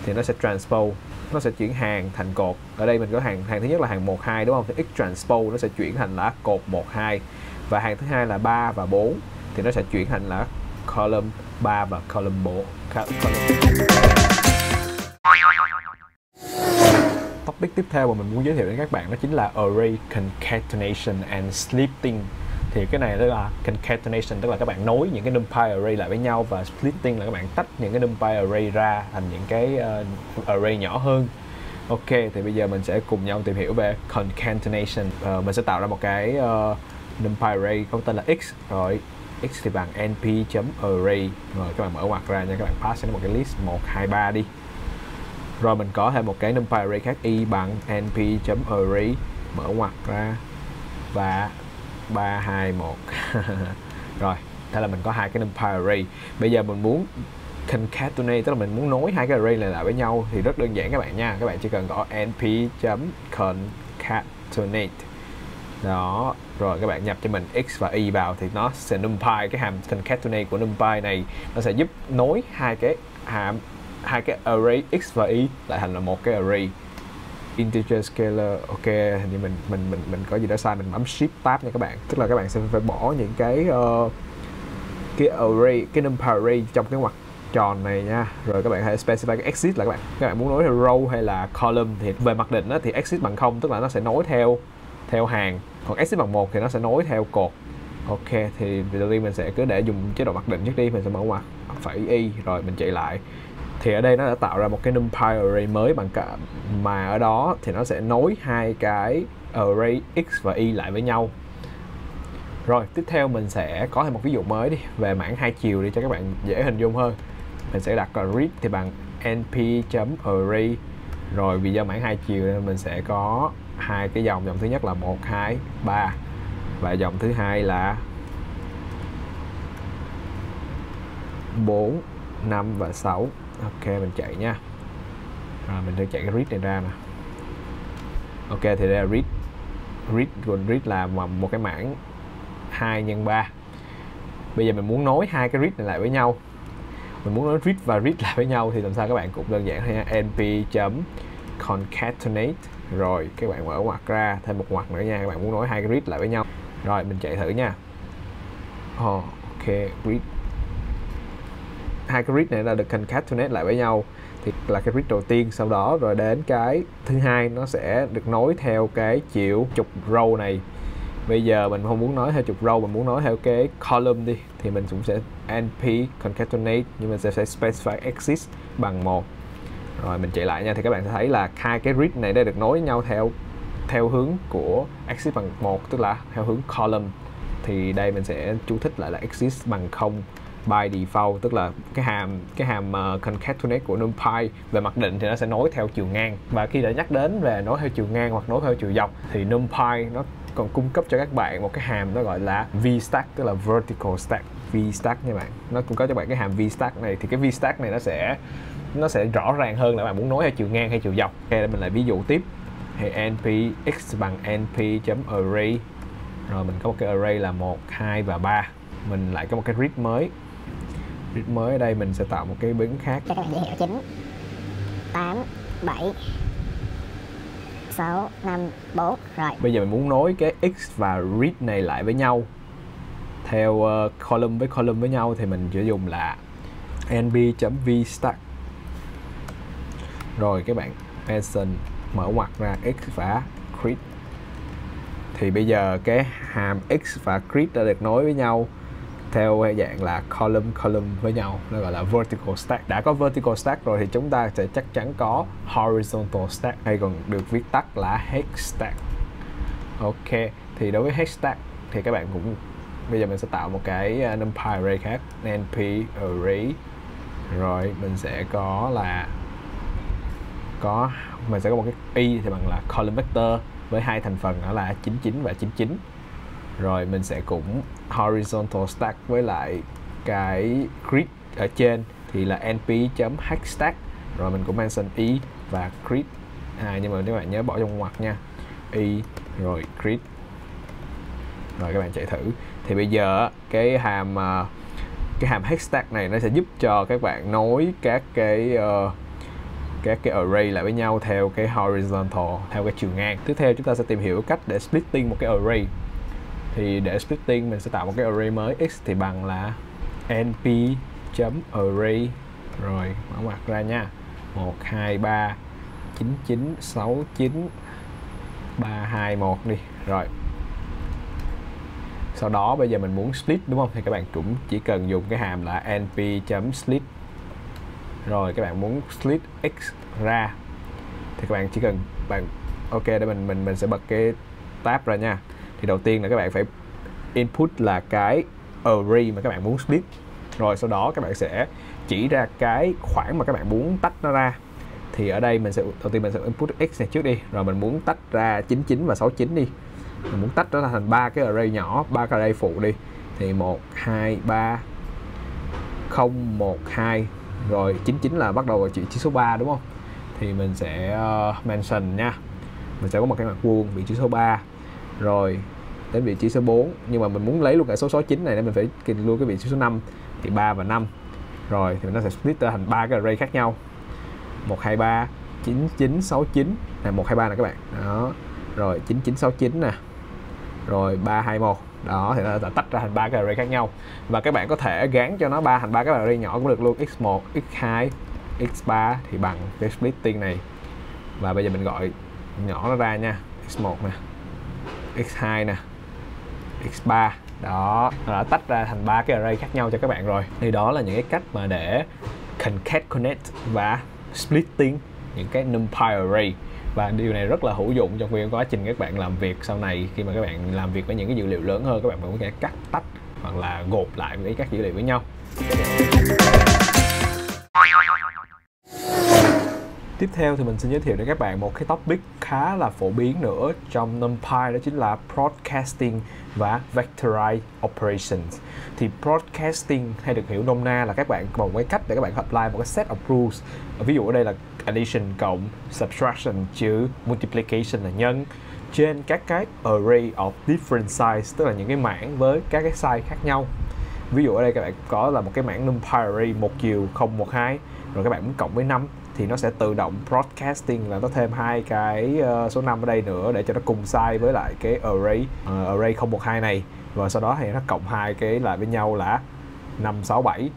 Thì nó sẽ transpose nó sẽ chuyển hàng thành cột. Ở đây mình có hàng hàng thứ nhất là hàng 1 2 đúng không? Thì x transpose nó sẽ chuyển thành là cột 1 2 và hàng thứ hai là 3 và 4 thì nó sẽ chuyển thành là column 3 và column 4 topic tiếp theo mà mình muốn giới thiệu đến các bạn đó chính là array concatenation and sleeping thì cái này tức là concatenation tức là các bạn nối những cái numpy array lại với nhau và splitting là các bạn tách những cái numpy array ra thành những cái uh, array nhỏ hơn. Ok thì bây giờ mình sẽ cùng nhau tìm hiểu về concatenation. Uh, mình sẽ tạo ra một cái uh, numpy array có tên là x. Rồi x thì bằng np.array rồi các bạn mở ngoặc ra nha các bạn pass nó một cái list. 1 2 3 đi. Rồi mình có thêm một cái numpy array khác y bằng np.array mở ngoặc ra. Và 3 2 1 rồi, thế là mình có hai cái numpy array. Bây giờ mình muốn concatenate, tức là mình muốn nối hai cái array này lại với nhau thì rất đơn giản các bạn nha. Các bạn chỉ cần gõ np.concatenate đó, rồi các bạn nhập cho mình x và y vào thì nó sẽ numpy cái hàm concatenate của numpy này. Nó sẽ giúp nối hai cái hàm, hai cái array x và y lại thành là một cái array integer scalar ok thì mình mình mình mình có gì đó sai mình bấm shift tab nha các bạn. Tức là các bạn sẽ phải bỏ những cái uh, cái array cái numpy array trong cái ngoặc tròn này nha. Rồi các bạn hãy specify cái exit là các bạn các bạn muốn nối theo row hay là column thì về mặc định đó, thì exit bằng không tức là nó sẽ nối theo theo hàng. Còn exit bằng một thì nó sẽ nối theo cột. Ok thì đầu tiên mình sẽ cứ để dùng chế độ mặc định trước đi mình sẽ mở ngoặc phẩy y rồi mình chạy lại thì ở đây nó đã tạo ra một cái numpy array mới bằng cả mà ở đó thì nó sẽ nối hai cái array x và y lại với nhau. Rồi, tiếp theo mình sẽ có thêm một ví dụ mới đi, về mảng hai chiều đi cho các bạn dễ hình dung hơn. Mình sẽ đặt read thì bằng np.array rồi, vì do mảng hai chiều nên mình sẽ có hai cái dòng dòng thứ nhất là một, hai, ba. Và dòng thứ hai là 4 5 và 6 ok mình chạy nha. Rồi mình sẽ chạy cái read này ra nè. Ok thì đây là read. Read rồi read là một cái mảng 2 nhân 3 bây giờ mình muốn nối hai cái read này lại với nhau. Mình muốn nối read và read lại với nhau thì làm sao các bạn cũng đơn giản thôi nha. Np concatenate. Rồi các bạn mở ngoặc ra thêm một ngoặc nữa nha. Các bạn muốn nối hai cái read lại với nhau. Rồi mình chạy thử nha. Oh, ok read hai cái read này là được concatenate lại với nhau. Thì là cái read đầu tiên sau đó rồi đến cái thứ hai nó sẽ được nối theo cái chiều trục row này. Bây giờ mình không muốn nói theo trục row mình muốn nói theo cái column đi thì mình cũng sẽ np concatenate nhưng mình sẽ, sẽ specify axis bằng một. Rồi mình chạy lại nha thì các bạn sẽ thấy là hai cái grid này đã được nối với nhau theo theo hướng của axis bằng một tức là theo hướng column. Thì đây mình sẽ chú thích lại là axis bằng không by default tức là cái hàm cái hàm uh, concatenate của numpy về mặc định thì nó sẽ nối theo chiều ngang. Và khi đã nhắc đến về nối theo chiều ngang hoặc nối theo chiều dọc thì numpy nó còn cung cấp cho các bạn một cái hàm nó gọi là vstack tức là vertical stack vstack nha bạn. Nó cung cấp cho bạn cái hàm vstack này thì cái vstack này nó sẽ nó sẽ rõ ràng hơn là bạn muốn nối theo chiều ngang hay chiều dọc. Ok mình lại ví dụ tiếp. Thì np x bằng np.array rồi mình có một cái array là 1, 2 và 3 mình lại có một cái grid mới grid mới ở đây mình sẽ tạo một cái biến khác. Cho các bạn dễ hiểu 9 8 7 6 5 4 rồi. Bây giờ mình muốn nối cái x và read này lại với nhau. Theo uh, column với column với nhau thì mình sẽ dùng là nb.vstack rồi các bạn mention mở ngoặc ra x và read thì bây giờ cái hàm x và grid đã được nối với nhau theo dạng là column column với nhau, nó gọi là vertical stack. Đã có vertical stack rồi thì chúng ta sẽ chắc chắn có horizontal stack, hay còn được viết tắt là hex stack. Ok, thì đối với hex stack thì các bạn cũng, bây giờ mình sẽ tạo một cái à, numpy array khác, np array. Rồi mình sẽ có là, có, mình sẽ có một cái y thì bằng là column vector với hai thành phần, đó là 99 và 99 rồi mình sẽ cũng horizontal stack với lại cái grid ở trên thì là np.hackstack rồi mình cũng mention y và grid. À, nhưng mà các bạn nhớ bỏ trong ngoặc nha. Y rồi grid. Rồi các bạn chạy thử. Thì bây giờ cái hàm à, cái hàm hexstack này nó sẽ giúp cho các bạn nối các cái uh, các cái array lại với nhau theo cái horizontal theo cái chiều ngang. Tiếp theo chúng ta sẽ tìm hiểu cách để splitting một cái array thì để splitting mình sẽ tạo một cái array mới. X thì bằng là np array rồi, mở ngoặc ra nha. 1 2 3 9 9 6 9 3 2 1 đi. Rồi. Sau đó bây giờ mình muốn split đúng không? Thì các bạn cũng chỉ cần dùng cái hàm là np.split rồi, các bạn muốn split x ra. Thì các bạn chỉ cần bạn ok, để mình mình mình sẽ bật cái tab ra nha thì đầu tiên là các bạn phải input là cái array mà các bạn muốn split. Rồi sau đó các bạn sẽ chỉ ra cái khoảng mà các bạn muốn tách nó ra. Thì ở đây mình sẽ đầu tiên mình sẽ input x này trước đi. Rồi mình muốn tách ra 99 và 69 đi. Mình muốn tách nó thành ba cái array nhỏ ba cái array phụ đi. Thì 1 2 3 0 1 2 rồi 99 là bắt đầu ở chữ số 3 đúng không? Thì mình sẽ uh, mention nha. Mình sẽ có một cái mặt vuông vị trí số 3 rồi, đến vị trí số 4 nhưng mà mình muốn lấy luôn cả số số 9 này, nên mình phải kìm luôn cái vị trí số 5 thì 3 và 5 rồi, thì nó sẽ split ra thành ba cái array khác nhau. 123 9969 này 123 nè các bạn. Đó. Rồi 9969 nè. Rồi 321 đó, thì nó đã tách ra thành ba cái array khác nhau. Và các bạn có thể gán cho nó ba thành ba cái array nhỏ cũng được luôn. X1 x2 x3 thì bằng cái splitting này. Và bây giờ mình gọi nhỏ nó ra nha. X1 nè x2 nè x3 đó, nó đã tách ra thành ba cái array khác nhau cho các bạn rồi. Thì đó là những cái cách mà để concatenate và splitting những cái numpy array. Và điều này rất là hữu dụng trong việc quá trình các bạn làm việc sau này. Khi mà các bạn làm việc với những cái dữ liệu lớn hơn, các bạn vẫn có thể cắt, tách hoặc là gộp lại với các dữ liệu với nhau. Tiếp theo thì mình xin giới thiệu đến các bạn một cái topic khá là phổ biến nữa trong NumPy đó chính là broadcasting và vectorized operations. Thì broadcasting hay được hiểu nôm na là các bạn một cái cách để các bạn apply một cái set of rules. Ví dụ ở đây là addition cộng, subtraction trừ, multiplication là nhân trên các cái array of different size tức là những cái mảng với các cái size khác nhau. Ví dụ ở đây các bạn có là một cái mảng NumPy array một chiều 012 rồi các bạn muốn cộng với 5 thì nó sẽ tự động broadcasting là nó thêm hai cái uh, số 5 ở đây nữa để cho nó cùng size với lại cái array uh, array 012 này. Và sau đó thì nó cộng hai cái lại với nhau là 567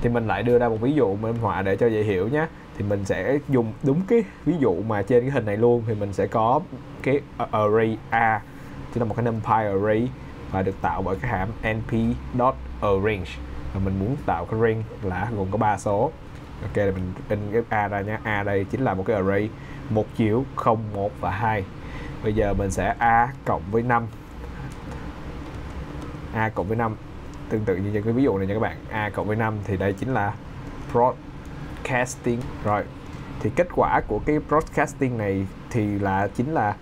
thì mình lại đưa ra một ví dụ minh họa để cho dễ hiểu nhé thì mình sẽ dùng đúng cái ví dụ mà trên cái hình này luôn. Thì mình sẽ có cái array a tức là một cái numpy array và được tạo bởi cái hàm np.arrange và mình muốn tạo cái range là gồm có ba số ok là mình in cái a ra nhé. A đây chính là một cái array một chiều 0 1 và 2 bây giờ mình sẽ a cộng với 5 a cộng với 5 tương tự như cái ví dụ này nha các bạn. A cộng với 5 thì đây chính là broadcasting. Rồi, thì kết quả của cái broadcasting này thì là chính là,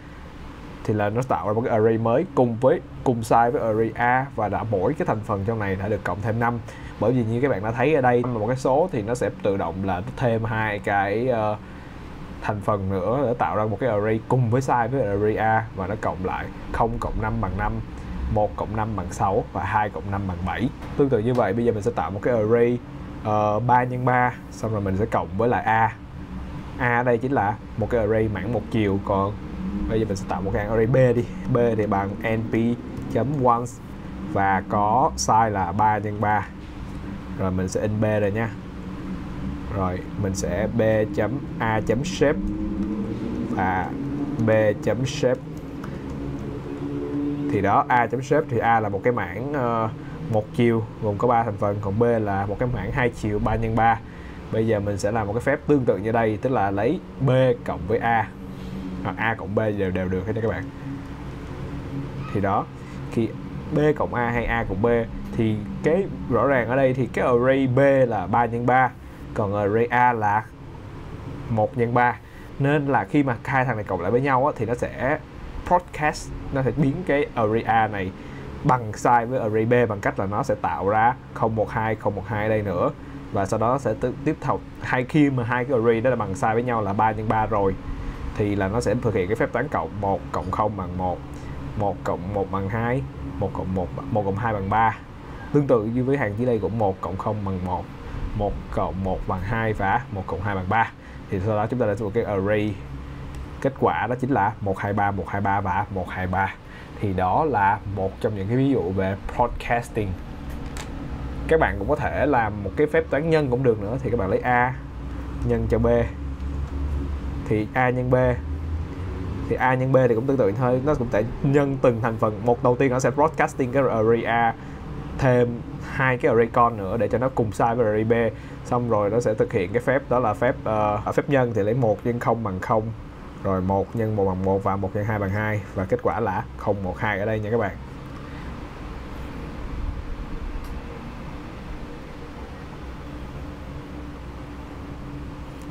thì là nó tạo ra một cái array mới cùng với, cùng size với array A và đã mỗi cái thành phần trong này đã được cộng thêm 5 bởi vì như các bạn đã thấy ở đây một cái số thì nó sẽ tự động là thêm hai cái uh, thành phần nữa để tạo ra một cái array cùng với size với array A và nó cộng lại 0 cộng 5 bằng 5 1 cộng 5 bằng 6 và 2 cộng 5 bằng 7 tương tự như vậy bây giờ mình sẽ tạo một cái array uh, 3 x 3 xong rồi mình sẽ cộng với lại A. A đây chính là một cái array mảng một chiều còn bây giờ mình sẽ tạo một cái array B đi. B thì bằng np.once và có size là 3 x 3 rồi mình sẽ in B rồi nha. Rồi mình sẽ b chấm a chấm shape và b chấm shape. Thì đó a chấm shape thì a là một cái mảng uh, một chiều gồm có 3 thành phần còn b là một cái mảng hai chiều 3 nhân 3 bây giờ mình sẽ làm một cái phép tương tự như đây tức là lấy b cộng với a. Hoặc a cộng b đều đều được hết nha các bạn. Thì đó khi b cộng a hay a cộng b thì cái rõ ràng ở đây thì cái array b là 3 nhân 3 còn array a là 1 nhân 3 nên là khi mà hai thằng này cộng lại với nhau á, thì nó sẽ broadcast nó sẽ biến cái array a này bằng size với array b bằng cách là nó sẽ tạo ra 012 012 đây nữa. Và sau đó sẽ tiếp tục hai khi mà hai cái array đó là bằng size với nhau là 3 nhân 3 rồi thì là nó sẽ thực hiện cái phép toán cộng 1 cộng 0 bằng 1 1 cộng 1 bằng 2 1 cộng 1 1 cộng 2 bằng 3 tương tự như với hàng dưới đây cũng 1 cộng 0 bằng 1 1 cộng 1 bằng 2 và 1 cộng 2 bằng 3 thì sau đó chúng ta đã một cái array. Kết quả đó chính là 123 123 và 123 thì đó là một trong những cái ví dụ về broadcasting. Các bạn cũng có thể làm một cái phép toán nhân cũng được nữa. Thì các bạn lấy a nhân cho b. Thì a nhân b thì a nhân b thì cũng tương tự thôi. Nó cũng sẽ nhân từng thành phần. Một đầu tiên nó sẽ broadcasting cái array a thêm hai cái array con nữa để cho nó cùng size với array b. Xong rồi nó sẽ thực hiện cái phép đó là phép uh, phép nhân thì lấy một nhân không bằng không. Rồi 1 nhân 1 bằng 1 và 1 nhân 2 bằng 2 và kết quả là 012 ở đây nha các bạn.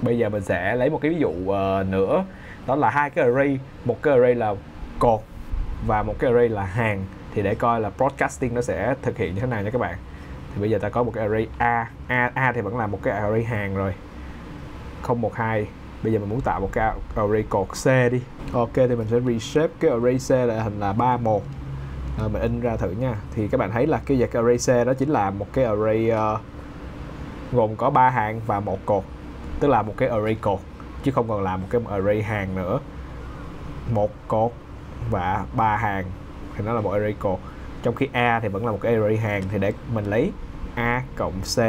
Bây giờ mình sẽ lấy một cái ví dụ uh, nữa đó là hai cái array. Một cái array là cột và một cái array là hàng. Thì để coi là broadcasting nó sẽ thực hiện như thế nào nha các bạn. Thì bây giờ ta có một cái array A. A, A thì vẫn là một cái array hàng rồi. 012 bây giờ mình muốn tạo một cái array cột C đi. Ok thì mình sẽ reshape cái array C lại thành là 31 à, mình in ra thử nha. Thì các bạn thấy là cái dạng array C đó chính là một cái array uh, gồm có ba hàng và một cột. Tức là một cái array cột chứ không còn là một cái array hàng nữa. Một cột và ba hàng thì nó là một array cột. Trong khi A thì vẫn là một cái array hàng thì để mình lấy A cộng C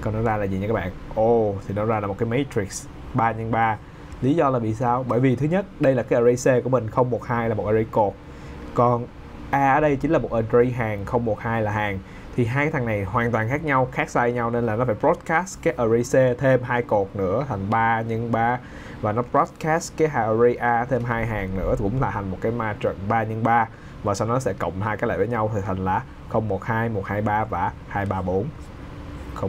còn nó ra là gì nha các bạn? Ô oh, thì nó ra là một cái matrix 3 x 3 lý do là vì sao? Bởi vì thứ nhất đây là cái array C của mình 012 là một array cột. Còn A ở đây chính là một array hàng 012 là hàng thì hai cái thằng này hoàn toàn khác nhau khác size nhau nên là nó phải broadcast cái array C thêm hai cột nữa thành 3 nhân 3 và nó broadcast cái array A thêm hai hàng nữa thì cũng là thành một cái matrix 3 nhân 3 và sau đó sẽ cộng hai cái lại với nhau thì thành là 012, 123 và 234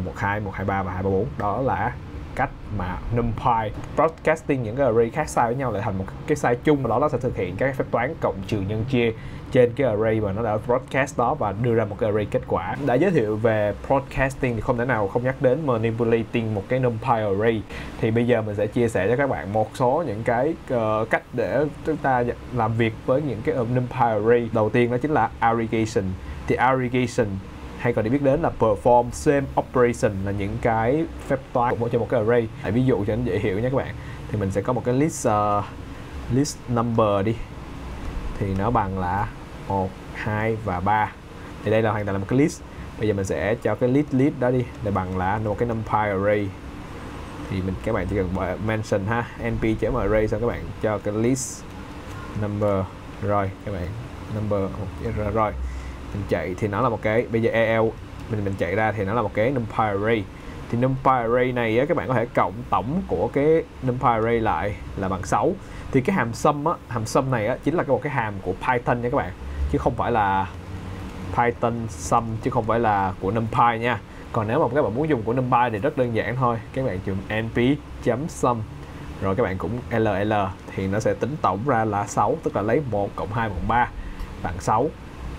012, 123 và 234 đó là cách mà NumPy broadcasting những cái array khác size với nhau lại thành một cái size chung và đó nó sẽ thực hiện các phép toán cộng trừ nhân chia trên cái array mà nó đã broadcast đó và đưa ra một cái array kết quả. Đã giới thiệu về broadcasting thì không thể nào không nhắc đến manipulating một cái numpy array. Thì bây giờ mình sẽ chia sẻ cho các bạn một số những cái uh, cách để chúng ta làm việc với những cái numpy array. Đầu tiên đó chính là aggregation. Thì aggregation hay còn được biết đến là perform same operation là những cái phép toán của cho một cái array. Để ví dụ cho nó dễ hiểu nhé các bạn. Thì mình sẽ có một cái list uh, list number đi. Thì nó bằng là 1 2 và 3 thì đây là hoàn toàn là một cái list. Bây giờ mình sẽ cho cái list list đó đi để bằng là một cái numpy array. Thì mình các bạn chỉ cần mention ha np chấm array xong các bạn cho cái list number rồi các bạn number rồi, rồi. Mình chạy thì nó là một cái bây giờ el mình mình chạy ra thì nó là một cái numpy array. Thì numpy array này á, các bạn có thể cộng tổng của cái numpy array lại là bằng 6 thì cái hàm sum á, hàm sum này á, chính là một cái hàm của Python nha các bạn chứ không phải là Python sum, chứ không phải là của numpy nha. Còn nếu mà các bạn muốn dùng của numpy thì rất đơn giản thôi. Các bạn dùng np.sum rồi các bạn cũng ll thì nó sẽ tính tổng ra là 6 tức là lấy 1 cộng 2 cộng 3 bằng 6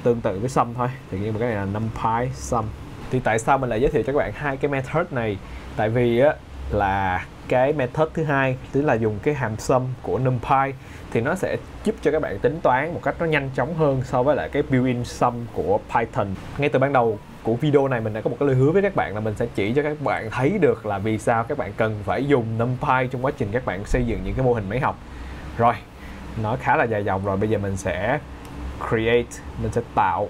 tương tự với sum thôi, thì nhưng mà cái này là numpy sum. Thì tại sao mình lại giới thiệu cho các bạn hai cái method này? Tại vì á là cái method thứ hai, tức là dùng cái hàm sum của numpy, thì nó sẽ giúp cho các bạn tính toán một cách nó nhanh chóng hơn so với lại cái built-in sum của Python. Ngay từ ban đầu của video này mình đã có một cái lời hứa với các bạn là mình sẽ chỉ cho các bạn thấy được là vì sao các bạn cần phải dùng NumPy trong quá trình các bạn xây dựng những cái mô hình máy học. Rồi, nó khá là dài dòng rồi, bây giờ mình sẽ create, mình sẽ tạo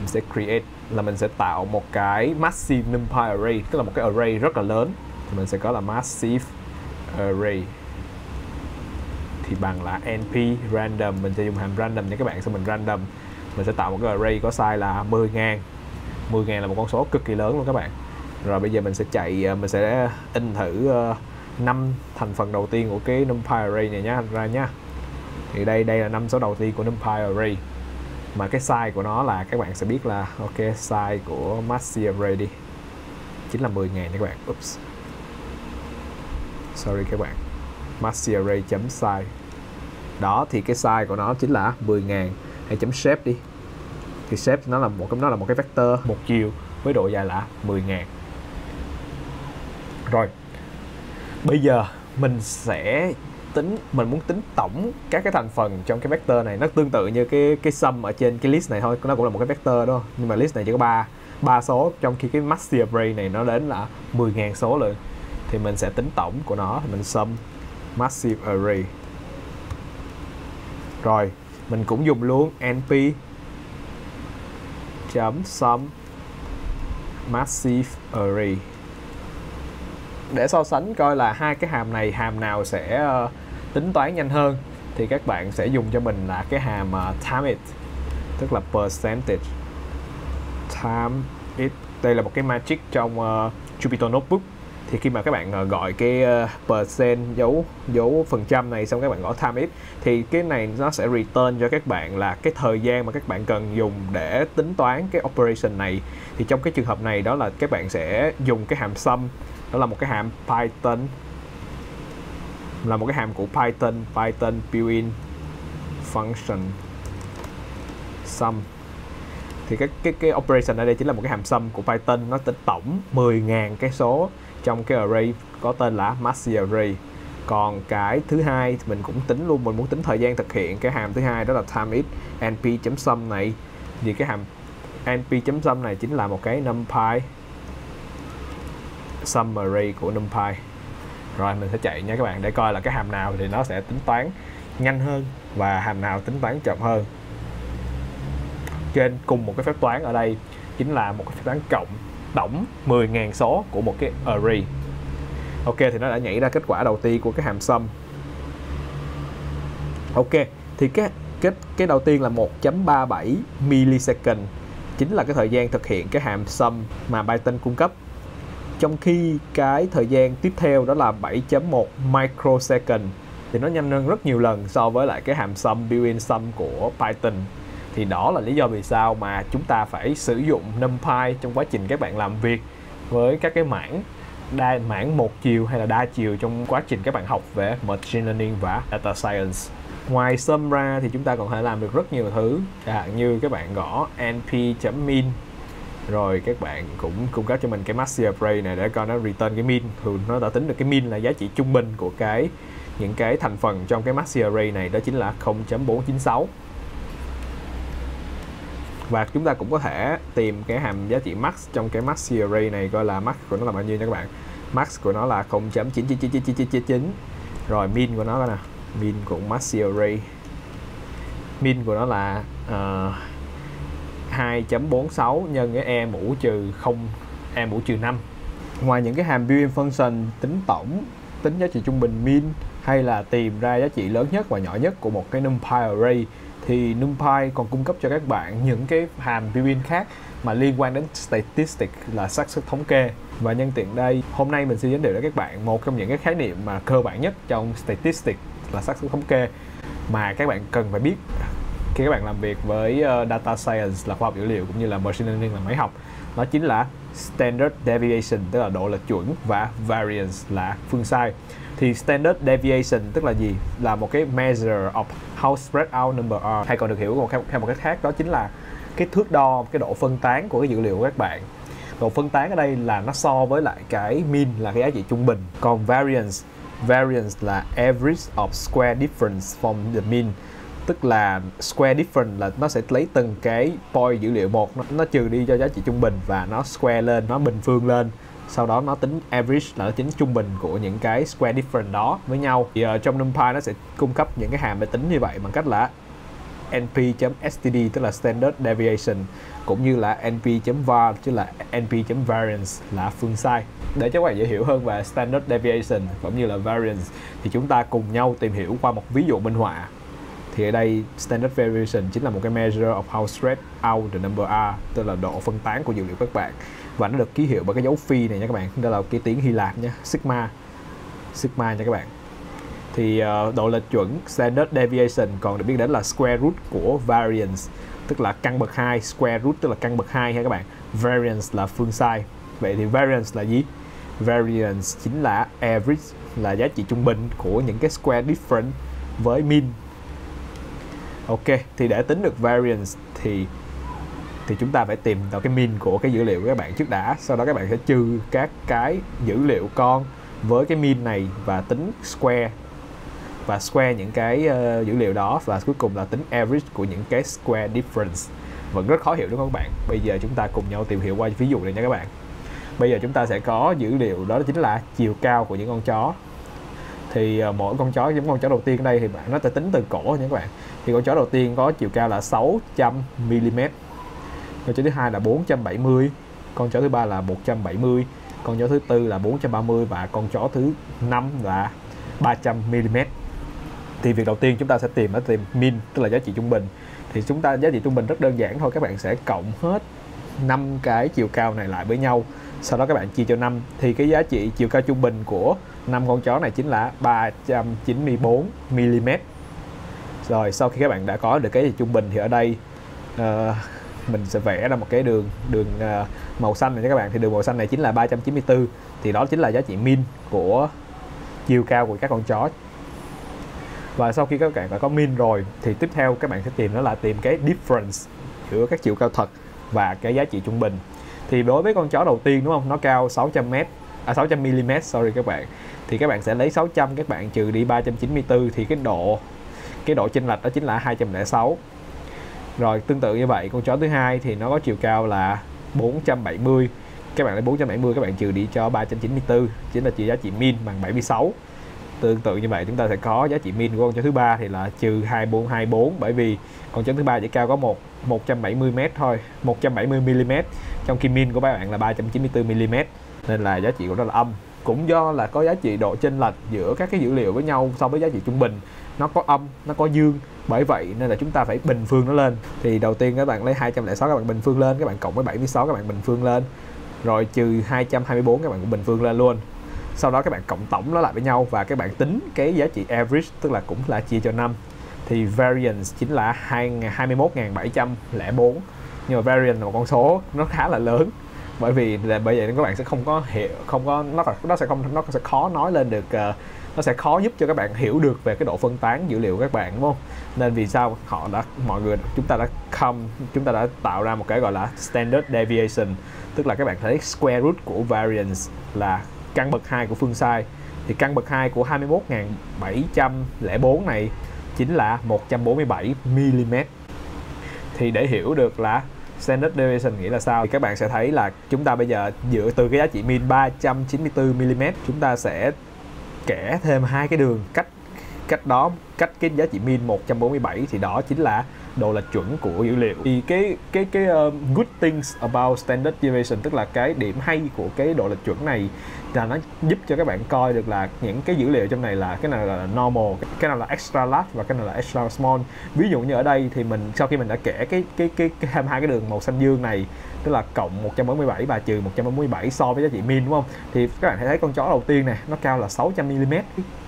mình sẽ create là mình sẽ tạo một cái massive numpy array, tức là một cái array rất là lớn. Thì mình sẽ có là massive array. Thì bằng là np random, mình sẽ dùng hàm random nha các bạn, xong mình random. Mình sẽ tạo một cái array có size là 10.000 10.000 là một con số cực kỳ lớn luôn các bạn. Rồi bây giờ mình sẽ chạy ờ, mình sẽ in thử ờ, năm thành phần đầu tiên của cái numpy array này nhá ra nhá thì đây đây là năm số đầu tiên của numpy array mà cái size của nó là các bạn sẽ biết là, ok, size của massive array đi. Chính là 10 ngàn các bạn. Oops. sorry các bạn. Massive array chấm size. Đó, thì cái size của nó chính là 10 ngàn. Hãy chấm shape đi. Thì shape nó là một, nó là một cái vector, một chiều với độ dài là 10 ngàn. Rồi. Bây giờ mình sẽ tính mình muốn tính tổng các cái thành phần trong cái vector này. Nó tương tự như cái cái sum ở trên cái list này thôi nó cũng là một cái vector đó. Nhưng mà list này chỉ có ba ba số trong khi cái master array này nó đến là 10.000 số lượng. Thì mình sẽ tính tổng của nó thì mình sum massive array. Rồi mình cũng dùng luôn np chấm sum massive array. Để so sánh coi là hai cái hàm này hàm nào sẽ uh, tính toán nhanh hơn thì các bạn sẽ dùng cho mình là cái hàm uh, time it tức là percentage time it. Đây là một cái magic trong uh, Jupyter Notebook. Thì khi mà các bạn uh, gọi cái uh, percent dấu dấu phần trăm này xong các bạn gõ time it thì cái này nó sẽ return cho các bạn là cái thời gian mà các bạn cần dùng để tính toán cái operation này. Thì trong cái trường hợp này đó là các bạn sẽ dùng cái hàm sum đó là một cái hàm Python là một cái hàm của Python Python built-in function sum. Thì cái cái cái operation ở đây chính là một cái hàm sum của Python. Nó tính tổng 10.000 cái số trong cái array có tên là maxi array. Còn cái thứ hai thì mình cũng tính luôn, mình muốn tính thời gian thực hiện cái hàm thứ hai đó là time it np.sum này. Thì cái hàm np.sum này chính là một cái numpy.sum array của NumPy rồi, mình sẽ chạy nha các bạn, để coi là cái hàm nào thì nó sẽ tính toán nhanh hơn và hàm nào tính toán chậm hơn. Trên cùng một cái phép toán ở đây chính là một cái phép toán cộng tổng 10.000 số của một cái array. Ok, thì nó đã nhảy ra kết quả đầu tiên của cái hàm sum. Ok, thì cái cái cái đầu tiên là 1.37 millisecond chính là cái thời gian thực hiện cái hàm sum mà Python cung cấp trong khi cái thời gian tiếp theo đó là 7.1 microsecond, thì nó nhanh hơn rất nhiều lần so với lại cái hàm sum built-in sum của Python. Thì đó là lý do vì sao mà chúng ta phải sử dụng NumPy trong quá trình các bạn làm việc với các cái mảng đa, mảng một chiều hay là đa chiều trong quá trình các bạn học về machine learning và data science. Ngoài sum ra thì chúng ta còn thể làm được rất nhiều thứ, chẳng hạn như các bạn gõ np.min rồi các bạn cũng cung cấp cho mình cái massive array này để coi nó return cái min. Thường nó đã tính được cái min là giá trị trung bình của cái những cái thành phần trong cái massive array này đó chính là 0.496 và chúng ta cũng có thể tìm cái hàm giá trị max trong cái massive array này coi là max của nó là bao nhiêu nha các bạn. Max của nó là 0.99999 rồi min của nó là nè min của massive array min của nó là uh, 2.46 nhân cái e mũ trừ 0 e mũ trừ 5 ngoài những cái hàm built-in function tính tổng, tính giá trị trung bình min hay là tìm ra giá trị lớn nhất và nhỏ nhất của một cái numpy array, thì NumPy còn cung cấp cho các bạn những cái hàm built-in khác mà liên quan đến statistics là xác suất thống kê. Và nhân tiện đây, hôm nay mình sẽ giới thiệu đến các bạn một trong những cái khái niệm mà cơ bản nhất trong statistics là xác suất thống kê mà các bạn cần phải biết khi các bạn làm việc với uh, data science là khoa học dữ liệu cũng như là machine learning là máy học nó chính là standard deviation tức là độ lệch chuẩn và variance là phương sai. Thì standard deviation tức là gì? Là một cái measure of how spread out number are. Hay còn được hiểu một theo một cách khác đó chính là cái thước đo cái độ phân tán của cái dữ liệu của các bạn. Độ phân tán ở đây là nó so với lại cái mean là cái giá trị trung bình. Còn variance variance là average of square difference from the mean tức là square difference là nó sẽ lấy từng cái point dữ liệu một. Nó, nó trừ đi cho giá trị trung bình và nó square lên nó bình phương lên. Sau đó nó tính average là nó tính trung bình của những cái square difference đó với nhau. Thì uh, trong NumPy nó sẽ cung cấp những cái hàm để tính như vậy bằng cách là np.std tức là standard deviation cũng như là np.var tức là np.variance là phương sai. Để cho các bạn dễ hiểu hơn về standard deviation cũng như là variance thì chúng ta cùng nhau tìm hiểu qua một ví dụ minh họa thì ở đây standard deviation chính là một cái measure of how spread out the number are tức là độ phân tán của dữ liệu các bạn. Và nó được ký hiệu bởi cái dấu phi này nha các bạn đó là cái tiếng Hy Lạp nha sigma sigma nha các bạn. Thì uh, độ lệch chuẩn standard deviation còn được biết đến là square root của variance tức là căn bậc 2 square root tức là căn bậc 2 ha các bạn. Variance là phương sai. Vậy thì variance là gì? Variance chính là average là giá trị trung bình của những cái square difference với mean ok thì để tính được variance thì thì chúng ta phải tìm vào cái mean của cái dữ liệu của các bạn trước đã. Sau đó các bạn sẽ trừ các cái dữ liệu con với cái mean này và tính square. Và square những cái uh, dữ liệu đó và cuối cùng là tính average của những cái square difference. Vẫn rất khó hiểu đúng không các bạn? Bây giờ chúng ta cùng nhau tìm hiểu qua ví dụ này nha các bạn. Bây giờ chúng ta sẽ có dữ liệu đó chính là chiều cao của những con chó. Thì uh, mỗi con chó giống con chó đầu tiên ở đây thì bạn nó sẽ tính từ cổ nha các bạn thì con chó đầu tiên có chiều cao là 600 mm con chó thứ hai là 470 con chó thứ ba là 170 con chó thứ tư là 430 và con chó thứ năm là 300 mm thì việc đầu tiên chúng ta sẽ tìm ở tìm min, tức là giá trị trung bình. Thì chúng ta, giá trị trung bình rất đơn giản thôi, các bạn sẽ cộng hết năm cái chiều cao này lại với nhau. Sau đó các bạn chia cho 5 thì cái giá trị chiều cao trung bình của năm con chó này chính là 394 mm rồi sau khi các bạn đã có được cái trung bình thì ở đây uh, mình sẽ vẽ ra một cái đường đường uh, màu xanh này cho các bạn. Thì đường màu xanh này chính là 394 thì đó chính là giá trị min của chiều cao của các con chó. Và sau khi các bạn đã có min rồi thì tiếp theo các bạn sẽ tìm đó là tìm cái difference giữa các chiều cao thật và cái giá trị trung bình. Thì đối với con chó đầu tiên đúng không? Nó cao 600 m à 600 mm sorry các bạn. Thì các bạn sẽ lấy 600 các bạn trừ đi 394 thì cái độ cái độ chênh lệch đó chính là 206 rồi, tương tự như vậy, con chó thứ hai thì nó có chiều cao là 470 các bạn lấy 470 các bạn trừ đi cho 394 chính là chỉ giá trị min bằng 76 tương tự như vậy, chúng ta sẽ có giá trị min của con chó thứ ba thì là trừ 2424 bởi vì con chó thứ ba chỉ cao có một 170 m thôi 170 mm trong khi min của các bạn là 394 mm nên là giá trị của nó là âm. Cũng do là có giá trị độ chênh lệch giữa các cái dữ liệu với nhau so với giá trị trung bình nó có âm nó có dương. Bởi vậy nên là chúng ta phải bình phương nó lên. Thì đầu tiên các bạn lấy 206 các bạn bình phương lên. Các bạn cộng với 76 các bạn bình phương lên. Rồi trừ 224 các bạn cũng bình phương lên luôn. Sau đó các bạn cộng tổng nó lại với nhau và các bạn tính cái giá trị average tức là cũng là chia cho 5 thì variance chính là 21.704 nhưng mà variance là một con số nó khá là lớn. Bởi vì là bởi vậy các bạn sẽ không có hiểu không có nó nó sẽ không nó sẽ khó nói lên được uh, nó sẽ khó giúp cho các bạn hiểu được về cái độ phân tán dữ liệu của các bạn, đúng không? Nên vì sao họ đã, mọi người, chúng ta đã come, chúng ta đã tạo ra một cái gọi là standard deviation, tức là các bạn thấy square root của variance là căn bậc 2 của phương sai. Thì căn bậc 2 của 21.704 này chính là 147 mm thì để hiểu được là standard deviation nghĩa là sao, thì các bạn sẽ thấy là chúng ta bây giờ dựa từ cái giá trị min 394 mm chúng ta sẽ kẻ thêm hai cái đường cách cách đó cách cái giá trị min 147 thì đó chính là độ lệch chuẩn của dữ liệu. Thì cái cái cái um, good things about standard deviation tức là cái điểm hay của cái độ lệch chuẩn này là nó giúp cho các bạn coi được là những cái dữ liệu trong này là cái nào là normal cái nào là extra large và cái nào là extra small. Ví dụ như ở đây thì mình sau khi mình đã kể cái cái cái, cái 22 cái đường màu xanh dương này tức là cộng 147 và trừ 147 so với giá trị min đúng không? Thì các bạn thấy con chó đầu tiên này nó cao là 600 mm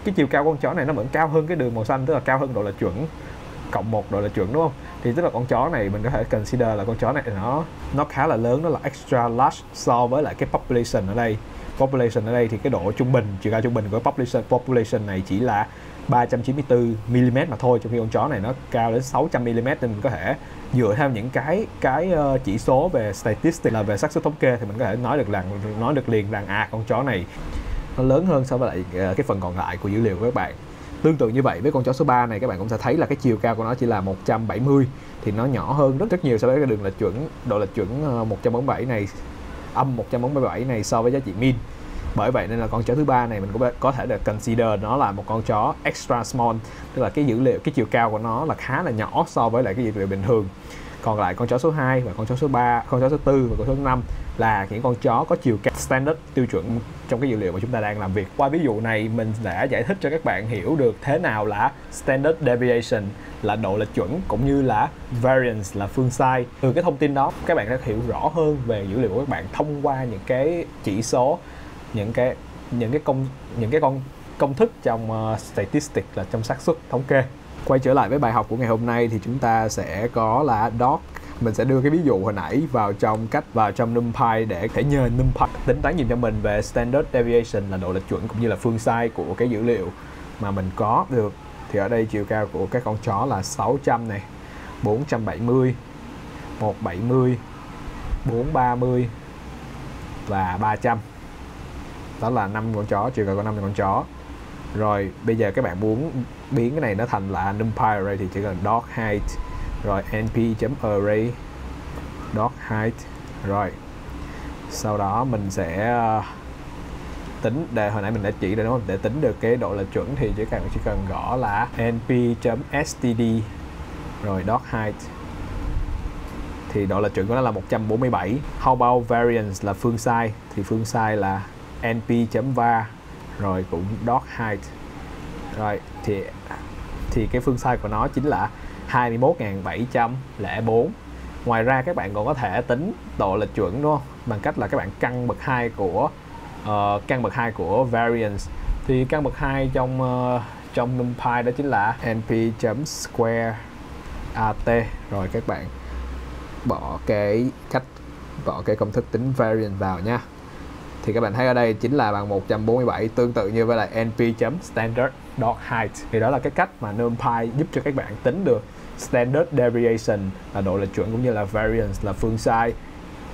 cái, chiều cao con chó này nó vẫn cao hơn cái đường màu xanh tức là cao hơn độ là chuẩn cộng một độ là chuẩn đúng không? Thì tức là con chó này mình có thể consider là con chó này nó nó khá là lớn nó là extra large so với lại cái population ở đây. Population ở đây thì cái độ trung bình chiều cao trung bình của population population này chỉ là 394 mm mà thôi, trong khi con chó này nó cao đến 600 mm nên mình có thể dựa theo những cái cái ờ, chỉ số về statistics là về xác suất thống kê thì mình có thể nói được rằng, nói được liền rằng à con chó này nó lớn hơn so với lại ờ, cái phần còn lại của dữ liệu của các bạn. Tương tự như vậy với con chó số 3 này, các bạn cũng sẽ thấy là cái chiều cao của nó chỉ là 170 thì nó nhỏ hơn rất rất nhiều so với cái đường lệch chuẩn, độ lệch chuẩn ờ, 147 này, âm 147 này so với giá trị min bởi vậy nên là con chó thứ ba này mình cũng có thể được consider nó là một con chó extra small, tức là cái dữ liệu, cái chiều cao của nó là khá là nhỏ so với lại cái dữ liệu bình thường. Còn lại con chó số 2 và con chó số 3 con chó số 4 và con chó số 5 là những con chó có chiều cao standard tiêu chuẩn trong cái dữ liệu mà chúng ta đang làm việc. Qua ví dụ này, mình đã giải thích cho các bạn hiểu được thế nào là standard deviation, là độ lệch chuẩn cũng như là variance, là phương sai. Từ cái thông tin đó, các bạn sẽ hiểu rõ hơn về dữ liệu của các bạn thông qua những cái chỉ số những cái những cái công những cái con công thức trong ờ, uh, statistics là trong xác suất thống kê. Quay trở lại với bài học của ngày hôm nay thì chúng ta sẽ có là dot mình sẽ đưa cái ví dụ hồi nãy vào trong cách vào trong numpy để thể nhờ numpy tính toán dùm cho mình về standard deviation là độ lệch chuẩn cũng như là phương sai của cái dữ liệu mà mình có được. Thì ở đây chiều cao của các con chó là 600 này 470 170 430 và 300 đó là năm con chó chiều cần có năm con chó. Rồi, bây giờ các bạn muốn biến cái này nó thành là numpy array thì chỉ cần dot height, rồi np.array dot height. Rồi, sau đó mình sẽ ờ, tính để hồi nãy mình đã chỉ rồi đúng không? Để tính được cái độ lệch chuẩn thì chỉ cần chỉ cần gõ là np.std rồi dot height. Thì độ lệch chuẩn của nó là 147 how about variance là phương sai? Thì phương sai là np.var rồi cũng dot height. Rồi thì thì cái phương sai của nó chính là 21.704 ngoài ra các bạn còn có thể tính độ lệch chuẩn đúng không? Bằng cách là các bạn căn bậc 2 của uh, căn bậc 2 của variance. Thì căn bậc 2 trong uh, trong numpy đó chính là np.square at rồi các bạn bỏ cái cách bỏ cái công thức tính variance vào nha thì các bạn thấy ở đây chính là bằng 147 tương tự như với lại np.standard dot height. Thì đó là cái cách mà numpy giúp cho các bạn tính được standard deviation là độ lệch chuẩn cũng như là variance là phương sai.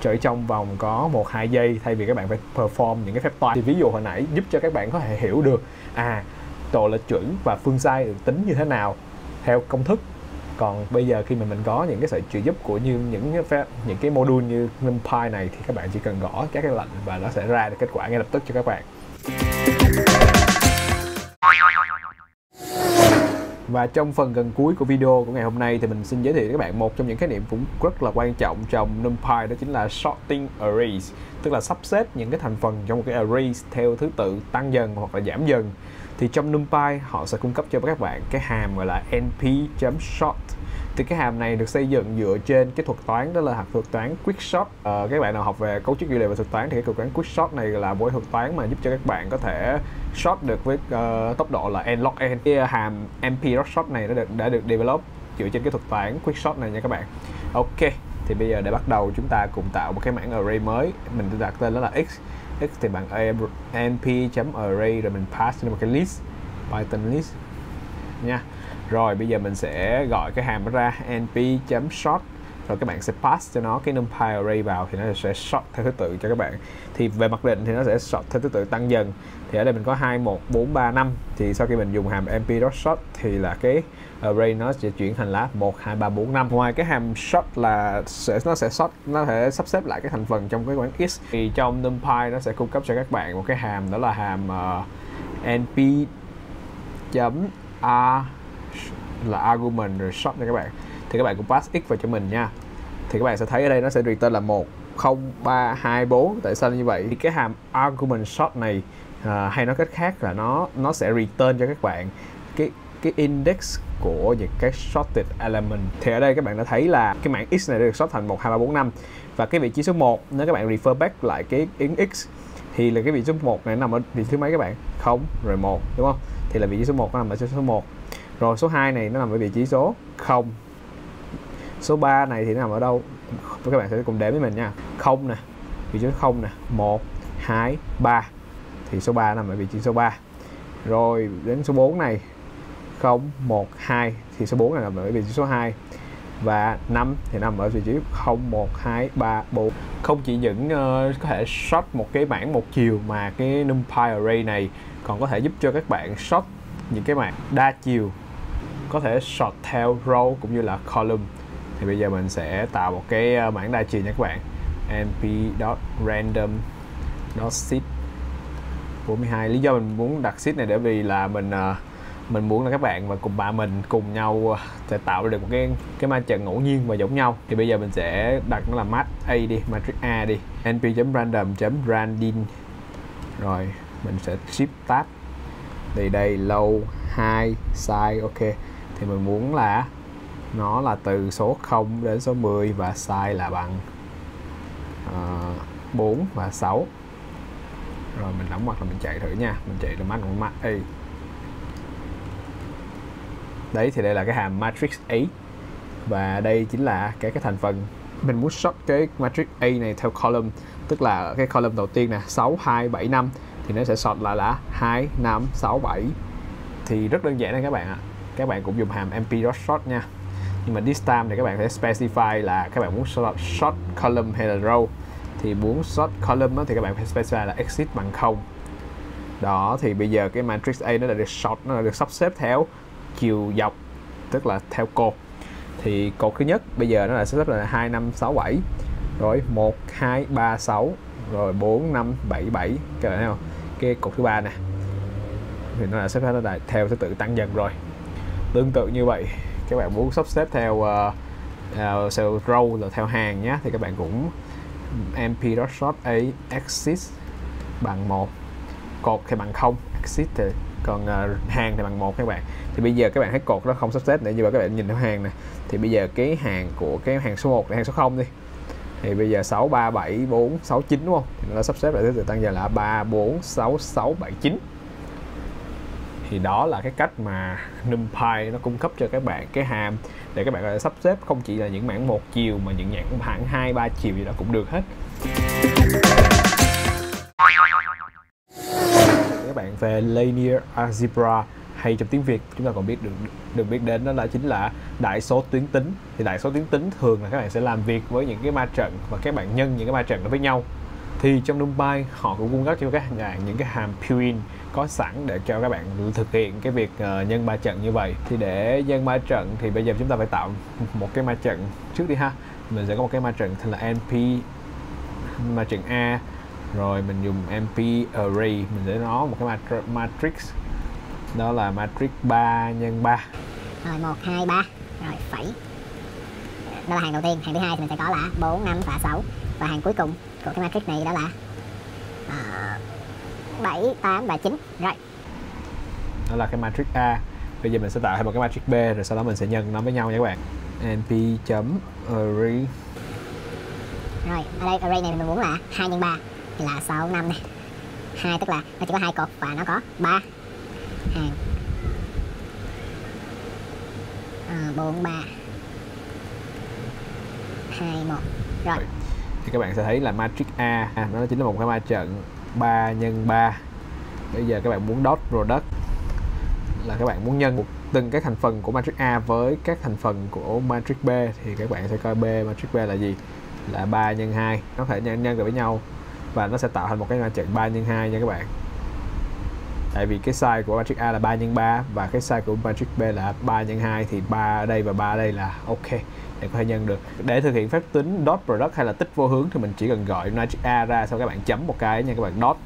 Chỉ trong vòng có 1-2 giây, thay vì các bạn phải perform những cái phép toán. Thì ví dụ hồi nãy giúp cho các bạn có thể hiểu được à độ lệch chuẩn và phương sai được tính như thế nào theo công thức còn bây giờ khi mà mình có những cái sự trợ giúp của như những cái những cái module như NumPy này thì các bạn chỉ cần gõ các cái lệnh và nó sẽ ra được kết quả ngay lập tức cho các bạn. Và trong phần gần cuối của video của ngày hôm nay thì mình xin giới thiệu với các bạn một trong những khái niệm cũng rất là quan trọng trong NumPy, đó chính là sorting arrays, tức là sắp xếp những cái thành phần trong một cái array theo thứ tự, tăng dần hoặc là giảm dần thì trong NumPy họ sẽ cung cấp cho các bạn cái hàm gọi là np.short thì cái hàm này được xây dựng dựa trên cái thuật toán đó là thuật toán quicksort à, ờ, các bạn nào học về cấu trúc dữ liệu và thuật toán thì cái thuật toán quicksort này là một thuật toán mà giúp cho các bạn có thể sort được với uh, tốc độ là n log n. Cái hàm np.short này đã được đã được develop dựa trên cái thuật toán quicksort này nha các bạn. Ok thì bây giờ để bắt đầu chúng ta cùng tạo một cái mảng array mới. Mình đặt tên đó là x x, thì bằng np.array rồi mình pass cho một cái list, python list, nha. Rồi, bây giờ mình sẽ gọi cái hàm ra np.sort rồi các bạn sẽ pass cho nó cái numpy array vào thì nó sẽ sort theo thứ tự cho các bạn. Thì về mặc định thì nó sẽ sort theo thứ tự tăng dần. Thì ở đây mình có 2 1 4 3 5 thì sau khi mình dùng hàm np.sort thì là cái Ờ, array nó sẽ chuyển thành là 1 2 3 4 5 ngoài cái hàm sort là sẽ nó sẽ sort nó sẽ sắp xếp lại cái thành phần trong cái quán x. Thì trong numpy nó sẽ cung cấp cho các bạn một cái hàm đó là hàm ờ, uh, np chấm a là argument rồi sort nha các bạn. Thì các bạn cũng pass x vào cho mình nha. Thì các bạn sẽ thấy ở đây nó sẽ return là 1 0 3 2 4 tại sao như vậy? Thì cái hàm argument sort này uh, hay nói cách khác là nó nó sẽ return cho các bạn cái cái index của những cái sorted element. Thì ở đây các bạn đã thấy là cái mảng x này được sort thành 1 2 3 4 5 và cái vị trí số 1 nếu các bạn refer back lại cái yến x, thì là cái vị trí số 1 này nằm ở vị trí mấy các bạn? 0 rồi 1 đúng không? Thì là vị trí số 1 nó nằm ở số 1 rồi số 2 này nó nằm ở vị trí số 0 số 3 này thì nó nằm ở đâu? Các bạn sẽ cùng đếm với mình nha. 0 nè, vị trí số 0 nè. 1 2 3 thì số 3 nằm ở vị trí số 3 rồi đến số 4 này. 0 1 2 thì số 4 là nằm ở vị trí số 2 và 5 thì nằm ở vị trí 0 1 2 3 4 không chỉ những uh, có thể short một cái bảng một chiều mà cái numpy array này còn có thể giúp cho các bạn short những cái mạng đa chiều có thể sort theo row cũng như là column. Thì bây giờ mình sẽ tạo một cái ờ, bảng đa chiều nha các bạn. Np.random.sit 42 lý do mình muốn đặt sit này để vì là mình uh, mình muốn là các bạn và cùng bạn mình cùng nhau ờ, sẽ tạo được một cái cái ma trận ngẫu nhiên và giống nhau. Thì bây giờ mình sẽ đặt nó là mat a đi matrix a đi. Np random branding rồi mình sẽ shift tab. Thì đây low hai size ok. Thì mình muốn là nó là từ số 0 đến số 10 và size là bằng ờ, uh, 4 và 6 rồi mình đóng mặt là mình chạy thử nha. Mình chạy là mắt của mắt A đấy thì đây là cái hàm matrix A. Và đây chính là cái cái thành phần. Mình muốn sort cái matrix A này theo column tức là cái column đầu tiên nè 6 2 7 5 thì nó sẽ sort lại là 2 5 6 7 thì rất đơn giản đấy các bạn ạ. À. các bạn cũng dùng hàm mp.sort nha. Nhưng mà this time thì các bạn phải specify là các bạn muốn sort, sort column hay là row. Thì muốn sort column thì các bạn phải specify là exit bằng 0 đó thì bây giờ cái matrix A nó đã được sort nó đã được sắp xếp theo chiều dọc tức là theo cột thì cột thứ nhất bây giờ nó là sắp xếp là 2 5 6 7 rồi 1 2 3 6 rồi 4 5 7 7 các bạn thấy không? Cái cột thứ ba nè. Thì nó là xếp nó là theo thứ tự tăng dần rồi. Tương tự như vậy các bạn muốn sắp xếp theo uh, uh, row là theo hàng nhé thì các bạn cũng mp short a axis bằng 1 cột thì bằng 0 axis thì còn uh, hàng thì bằng một các bạn thì bây giờ các bạn thấy cột nó không sắp xếp nữa như vậy các bạn nhìn theo hàng này thì bây giờ cái hàng của cái hàng số 1 hàng số 0 đi. Thì bây giờ 6 3 7 4 6 9 đúng không? Thì nó sắp xếp lại thứ tự tăng giờ là 3 4 6 6 7 9 thì đó là cái cách mà NumPy nó cung cấp cho các bạn cái hàm để các bạn có thể sắp xếp không chỉ là những mảng một chiều mà những nhãn hạng hai, ba chiều gì đó cũng được hết. Các bạn về linear algebra hay trong tiếng Việt chúng ta còn biết được được biết đến đó là chính là đại số tuyến tính. Thì đại số tuyến tính thường là các bạn sẽ làm việc với những cái ma trận và các bạn nhân những cái ma trận đó với nhau. Thì trong NumPy họ cũng cung cấp cho các bạn những cái hàm built-in có sẵn để cho các bạn thực hiện cái việc uh, nhân ma trận như vậy. Thì để nhân ma trận thì bây giờ chúng ta phải tạo một cái ma trận trước đi ha. Mình sẽ có một cái ma trận thì là np ma trận a. Rồi mình dùng mp array mình sẽ nó một cái matrix đó là matrix 3 nhân 3 rồi 1 2 3 rồi phẩy. Đó là hàng đầu tiên. Hàng thứ hai thì mình sẽ có là 4 5 và 6 và hàng cuối cùng của cái matrix này đó là uh, 7 8 và 9 rồi. Đó là cái matrix A. Bây giờ mình sẽ tạo thêm một cái matrix B rồi sau đó mình sẽ nhân nó với nhau nha các bạn. Np chấm array. Rồi ở đây array này mình muốn là 2 nhân 3 thì là 6 5 này 2 tức là nó chỉ có hai cột và nó có 3 hàng à, 4 3 2 1 rồi. Thì các bạn sẽ thấy là matrix A à, nó chính là một cái ma trận 3 nhân 3 bây giờ các bạn muốn dot product là các bạn muốn nhân một từng cái thành phần của matrix A với các thành phần của matrix B thì các bạn sẽ coi B matrix B là gì? Là 3 nhân 2 nó phải nhân nhân được với nhau và nó sẽ tạo thành một cái ma trận 3 nhân 2 nha các bạn tại vì cái size của matrix A là 3 x 3 và cái size của matrix B là 3 x 2 thì 3 ở đây và 3 ở đây là ok để có thể nhân được. Để thực hiện phép tính dot product hay là tích vô hướng thì mình chỉ cần gọi matrix A ra sau các bạn chấm một cái nha các bạn. Dot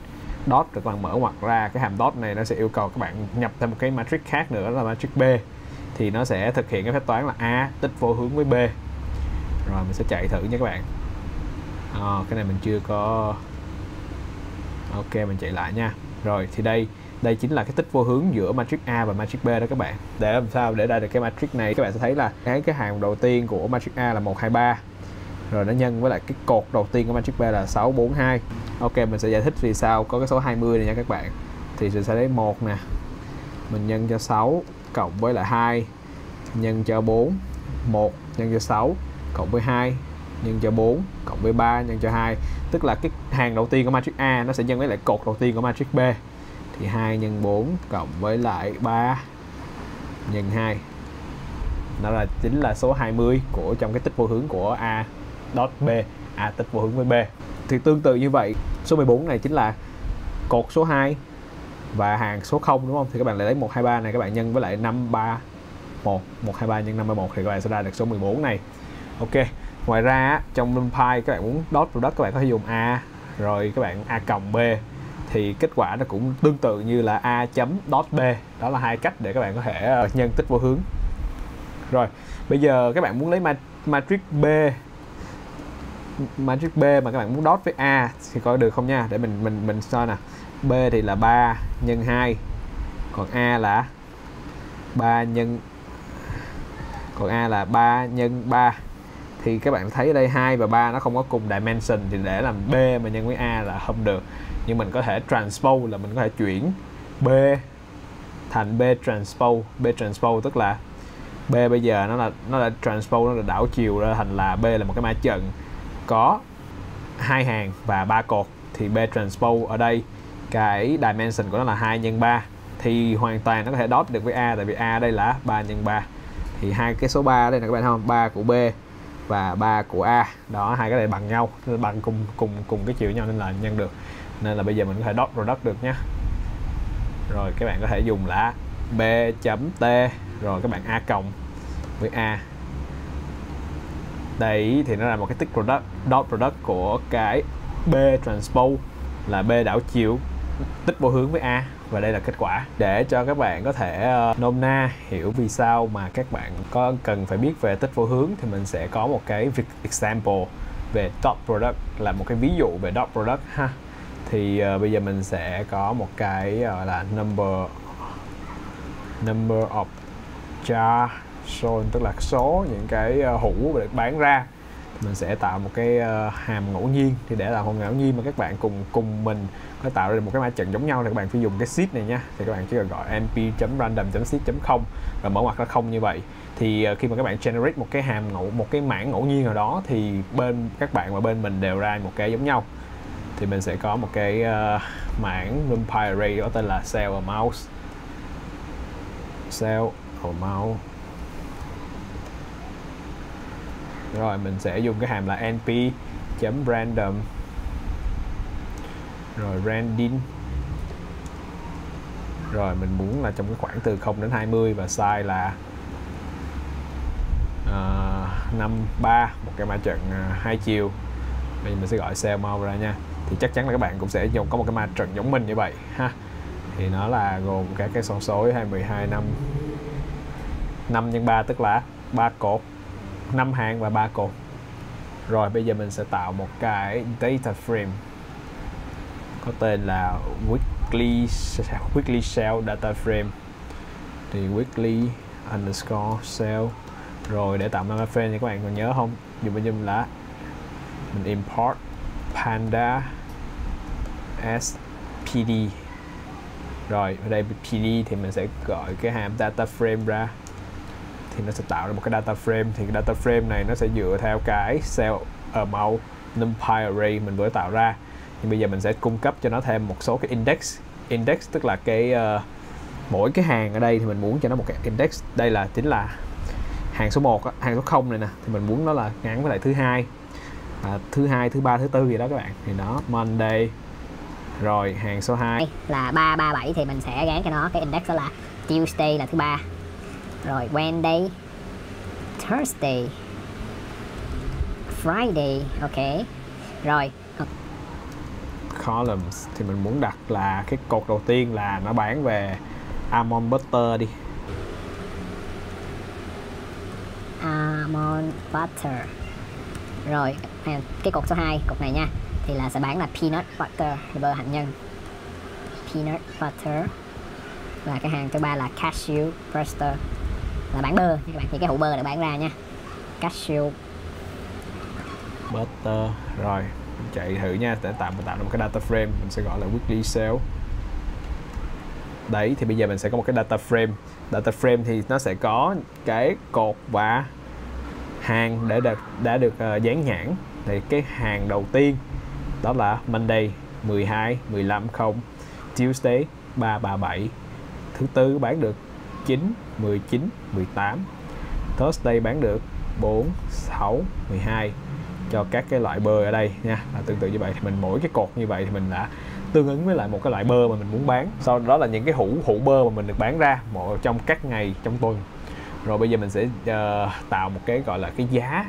dot rồi các bạn mở ngoặc ra. Cái hàm dot này nó sẽ yêu cầu các bạn nhập thêm một cái matrix khác nữa là matrix B. Thì nó sẽ thực hiện cái phép toán là A tích vô hướng với B. Rồi mình sẽ chạy thử nha các bạn. À, cái này mình chưa có ok mình chạy lại nha. Rồi thì đây đây chính là cái tích vô hướng giữa matrix A và matrix B đó các bạn. Để làm sao để ra được cái matrix này, các bạn sẽ thấy là cái cái hàng đầu tiên của matrix A là 123 rồi nó nhân với lại cái cột đầu tiên của matrix B là 642 ok, mình sẽ giải thích vì sao có cái số 20 này nha các bạn. Thì mình sẽ lấy 1 nè. Mình nhân cho 6 cộng với lại 2 nhân cho 4 1 nhân cho 6 cộng với 2 nhân cho 4 cộng với 3 nhân cho 2 tức là cái hàng đầu tiên của matrix A nó sẽ nhân với lại cột đầu tiên của matrix B thì 2 nhân 4 cộng với lại 3 nhân 2 nó là, chính là số 20 của trong cái tích vô hướng của A dot B. A tích vô hướng với B. Thì tương tự như vậy, số 14 này chính là cột số 2 và hàng số 0 đúng không? Thì các bạn lại lấy 123 này các bạn nhân với lại 531 123 nhân 531 thì các bạn sẽ ra được số 14 này. Ok, ngoài ra trong NumPy các bạn muốn dot product các bạn có thể dùng A, rồi các bạn A cộng B thì kết quả nó cũng tương tự như là a chấm dot b. Đó là hai cách để các bạn có thể ờ, nhân tích vô hướng. Rồi, bây giờ các bạn muốn lấy matrix b matrix b mà các bạn muốn dot với a thì coi được không nha? Để mình mình mình so nè. B thì là 3 nhân 2 còn a là 3 nhân, còn a là 3 nhân 3 thì các bạn thấy ở đây 2 và 3 nó không có cùng dimension thì để làm b mà nhân với a là không được nhưng mình có thể transpose là mình có thể chuyển b thành b transpose. B transpose tức là b bây giờ nó là nó là transpose, nó là đảo chiều ra thành là b là một cái ma trận. Có hai hàng và ba cột thì b transpose ở đây. Cái dimension của nó là 2 nhân 3 thì hoàn toàn nó có thể dot được với a, tại vì a đây là 3 nhân 3 thì hai cái số 3 đây là các bạn thấy không? 3 của b và 3 của a. Đó, hai cái này bằng nhau, bằng cùng cùng cùng cái chiều nhau nên là nhân được nên là bây giờ mình có thể dot product được nhé rồi các bạn có thể dùng là b chấm t. Rồi các bạn a cộng với a. Đây thì nó là một cái tích product dot product của cái b transpose là b đảo chiều tích vô hướng với a. Và đây là kết quả để cho các bạn có thể uh, nôm na hiểu vì sao mà các bạn có cần phải biết về tích vô hướng. Thì mình sẽ có một cái example về dot product là một cái ví dụ về dot product ha thì uh, bây giờ mình sẽ có một cái gọi là number number of jar sold tức là số những cái uh, hũ được bán ra. Mình sẽ tạo một cái uh, hàm ngẫu nhiên. Thì để làm hàm ngẫu nhiên mà các bạn cùng cùng mình có tạo ra được một cái ma trận giống nhau thì các bạn phải dùng cái sheet này nha. Thì các bạn chỉ cần gọi np.random.sheet.0 và mở ngoặc ra không như vậy. Thì uh, khi mà các bạn generate một cái hàm ngẫu một cái mảng ngẫu nhiên nào đó thì bên các bạn và bên mình đều ra một cái giống nhau thì mình sẽ có một cái uh, mảng numpy array có tên là cell amount cell amount rồi mình sẽ dùng cái hàm là np chấm random. Rồi randin rồi mình muốn là trong cái khoảng từ 0 đến 20 và size là ờ, uh, 53 một cái ma trận uh, hai chiều. Bây giờ mình sẽ gọi cell mouse ra nha thì chắc chắn là các bạn cũng sẽ dùng có một cái ma trận giống mình như vậy, ha. Thì nó là gồm các cái son số 2 12 năm. 5 nhân 3 tức là ba cột. 5 hàng và ba cột. Rồi, bây giờ mình sẽ tạo một cái data frame. Có tên là weekly weekly cell data frame. Thì weekly underscore cell. Rồi, để tạo ra frame thì các bạn còn nhớ không? Dùng bên dùng là mình import panda spd rồi ở đây pd thì mình sẽ gọi cái hàm data frame ra. Thì nó sẽ tạo ra một cái data frame. Thì cái data frame này nó sẽ dựa theo cái cell amount numpy array mình vừa tạo ra. Nhưng bây giờ mình sẽ cung cấp cho nó thêm một số cái index. Index tức là cái uh, mỗi cái hàng ở đây thì mình muốn cho nó một cái index. Đây là chính là hàng số 1 hàng số 0 này nè. Thì mình muốn nó là ngắn với lại thứ hai à, thứ hai thứ ba thứ tư gì đó các bạn. Thì nó Monday. Rồi hàng số 2 là 337 thì mình sẽ gán cho nó. Cái index đó là Tuesday là thứ ba. Rồi Wednesday Thursday Friday. Ok. Rồi. Columns thì mình muốn đặt là cái cột đầu tiên là nó bán về almond butter đi. Almond butter. Rồi cái cột số 2 cột này nha thì là sẽ bán là peanut butter bơ hạnh nhân. Peanut butter. Và cái hàng thứ ba là cashew butter là bán bơ các bạn thì cái hũ bơ được bán ra nha. Cashew. Butter. Rồi mình chạy thử nha để tạo mình tạo ra một cái data frame mình sẽ gọi là weekly sale. Đấy thì bây giờ mình sẽ có một cái data frame. Data frame thì nó sẽ có cái cột và hàng để được đã được uh, dán nhãn thì cái hàng đầu tiên đó là Monday 12 15 0 Tuesday 337 thứ tư bán được 9 19 18 Thursday bán được 4 6 12 cho các cái loại bơ ở đây nha là tương tự như vậy. Thì mình mỗi cái cột như vậy thì mình đã tương ứng với lại một cái loại bơ mà mình muốn bán. Sau đó là những cái hũ hũ bơ mà mình được bán ra một trong các ngày trong tuần. Rồi bây giờ mình sẽ uh, tạo một cái gọi là cái giá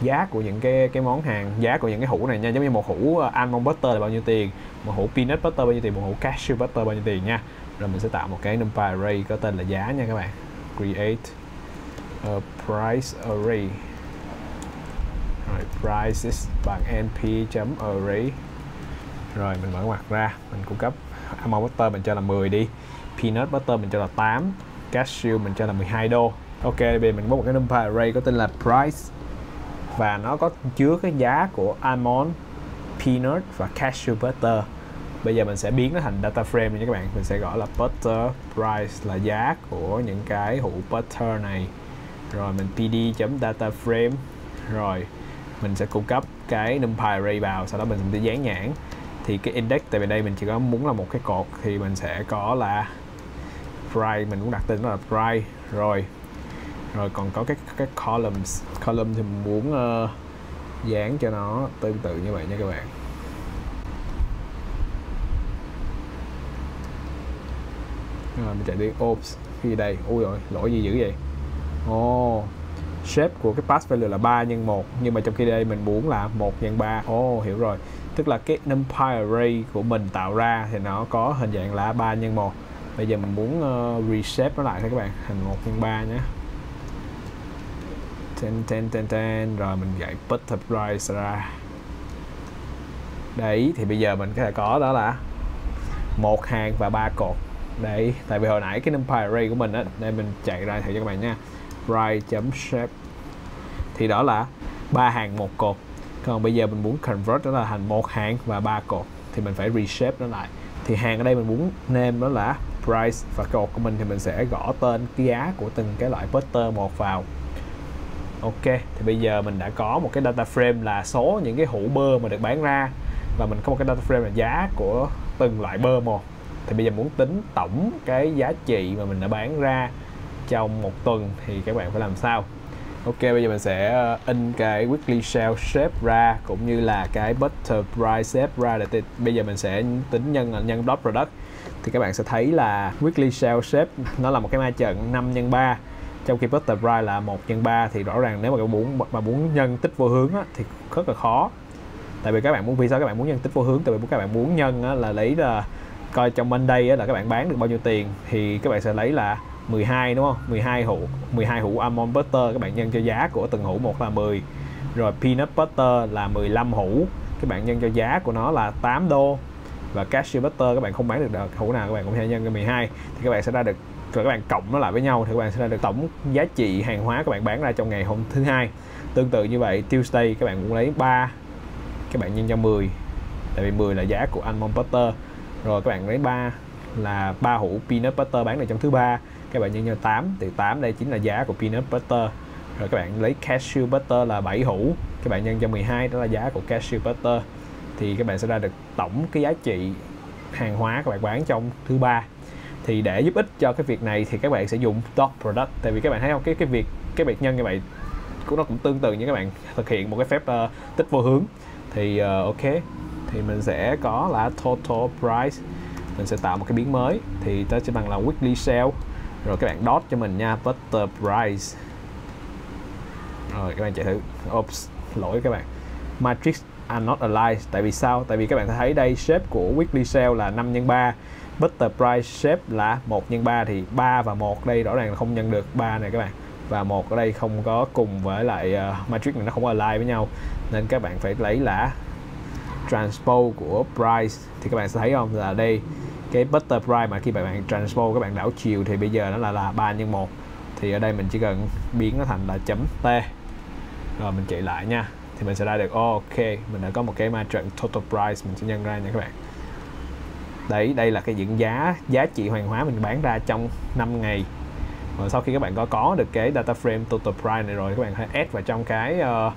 giá của những cái cái món hàng, giá của những cái hũ này nha. Giống như một hũ ờ, almond butter là bao nhiêu tiền? Một hũ peanut butter bao nhiêu tiền? Một hũ cashew butter bao nhiêu tiền nha? Rồi mình sẽ tạo một cái numpy array có tên là giá nha các bạn. Create a price array. Rồi, prices bằng np.array rồi, mình mở ngoặc ra. Mình cung cấp almond butter mình cho là 10 đi. Peanut butter mình cho là 8 cashew mình cho là 12 đô. Ok, bây giờ mình có một cái numpy array có tên là price và nó có chứa cái giá của almond, peanut và cashew butter. Bây giờ mình sẽ biến nó thành data frame nha các bạn. Mình sẽ gọi là butter price là giá của những cái hũ butter này. Rồi mình pd.data frame. Rồi mình sẽ cung cấp cái numpy array vào, sau đó mình sẽ dán nhãn. Thì cái index tại vì đây mình chỉ có muốn là một cái cột, thì mình sẽ có là price, mình cũng đặt tên nó là price. Rồi rồi còn có các các columns. Column thì mình muốn uh, dán cho nó tương tự như vậy nha các bạn. Rồi mình chạy đi. Oops khi đây? Ui rồi lỗi gì dữ vậy? Ồ oh, shape của cái pass value là 3 nhân 1 nhưng mà trong khi đây mình muốn là 1 nhân 3 ồ oh, hiểu rồi. Tức là cái numpy array của mình tạo ra thì nó có hình dạng là 3 nhân 1 bây giờ mình muốn uh, reshape nó lại thôi các bạn. Thành 1 nhân 3 nhé ten ten ten ten. Rồi mình dạy butter price ra. Đấy, thì bây giờ mình có thể có đó là một hàng và ba cột. Đấy, tại vì hồi nãy cái numpy array của mình á đây mình chạy ra thử cho các bạn nha. Price chấm shape. Thì đó là ba hàng một cột. Còn bây giờ mình muốn convert đó là thành một hàng và ba cột. Thì mình phải reshape nó lại. Thì hàng ở đây mình muốn name đó là price và cột của mình thì mình sẽ gõ tên cái giá của từng cái loại butter một vào ok, thì bây giờ mình đã có một cái data frame là số những cái hũ bơ mà được bán ra. Và mình có một cái data frame là giá của từng loại bơ một. Thì bây giờ muốn tính tổng cái giá trị mà mình đã bán ra trong một tuần thì các bạn phải làm sao? Ok, bây giờ mình sẽ ờ, in cái weekly sale shape ra cũng như là cái butter price shape ra để bây giờ mình sẽ tính nhân nhân dot product. Thì các bạn sẽ thấy là weekly sale shape nó là một cái ma trận 5 x 3 trong khi butter price là 1 nhân 3 thì rõ ràng nếu mà các bạn muốn mà muốn nhân tích vô hướng á, thì rất là khó tại vì các bạn muốn vì sao các bạn muốn nhân tích vô hướng tại vì các bạn muốn nhân á, là lấy là coi trong Monday á, là các bạn bán được bao nhiêu tiền thì các bạn sẽ lấy là 12 đúng không 12 hũ 12 hũ almond butter các bạn nhân cho giá của từng hũ một là 10 rồi peanut butter là 15 hũ các bạn nhân cho giá của nó là 8 đô và cashew butter các bạn không bán được hũ nào các bạn cũng sẽ nhân cho 12 thì các bạn sẽ ra được rồi các bạn cộng nó lại với nhau thì các bạn sẽ ra được tổng giá trị hàng hóa các bạn bán ra trong ngày hôm thứ hai. Tương tự như vậy, Tuesday các bạn cũng lấy 3 các bạn nhân cho 10 tại vì 10 là giá của almond butter. Rồi các bạn lấy 3 là ba hũ peanut butter bán được trong thứ ba. Các bạn nhân cho 8 thì 8 đây chính là giá của peanut butter. Rồi các bạn lấy cashew butter là 7 hũ. Các bạn nhân cho 12 đó là giá của cashew butter. Thì các bạn sẽ ra được tổng cái giá trị hàng hóa các bạn bán trong thứ ba thì để giúp ích cho cái việc này thì các bạn sẽ dùng dot product. Tại vì các bạn thấy không? Cái cái việc cái biệt nhân như vậy cũng nó cũng tương tự như các bạn thực hiện một cái phép uh, tích vô hướng. Thì uh, ok thì mình sẽ có là total price. Mình sẽ tạo một cái biến mới. Thì nó sẽ bằng là weekly sale. Rồi các bạn dot cho mình nha butter price? Rồi các bạn chạy thử. Oops lỗi các bạn. Matrix are not aligned. Tại vì sao? Tại vì các bạn thấy đây shape của weekly sale là 5 x 3 butter price shape là 1 x 3 thì 3 và 1 đây rõ ràng là không nhân được 3 này các bạn. Và một ở đây không có cùng với lại uh, matrix này nó không align với nhau. Nên các bạn phải lấy là transpose của price. Thì các bạn sẽ thấy không? Là đây cái butter price mà khi bạn transpose các bạn đảo chiều thì bây giờ nó là là 3 nhân 1 thì ở đây mình chỉ cần biến nó thành là chấm t. Rồi mình chạy lại nha. Thì mình sẽ ra được oh, ok mình đã có một cái matrix total price mình sẽ nhân ra nha các bạn đấy đây là cái những giá giá trị hoàng hóa mình bán ra trong 5 ngày. Và sau khi các bạn có có được cái data frame total price này rồi các bạn hãy add vào trong cái uh,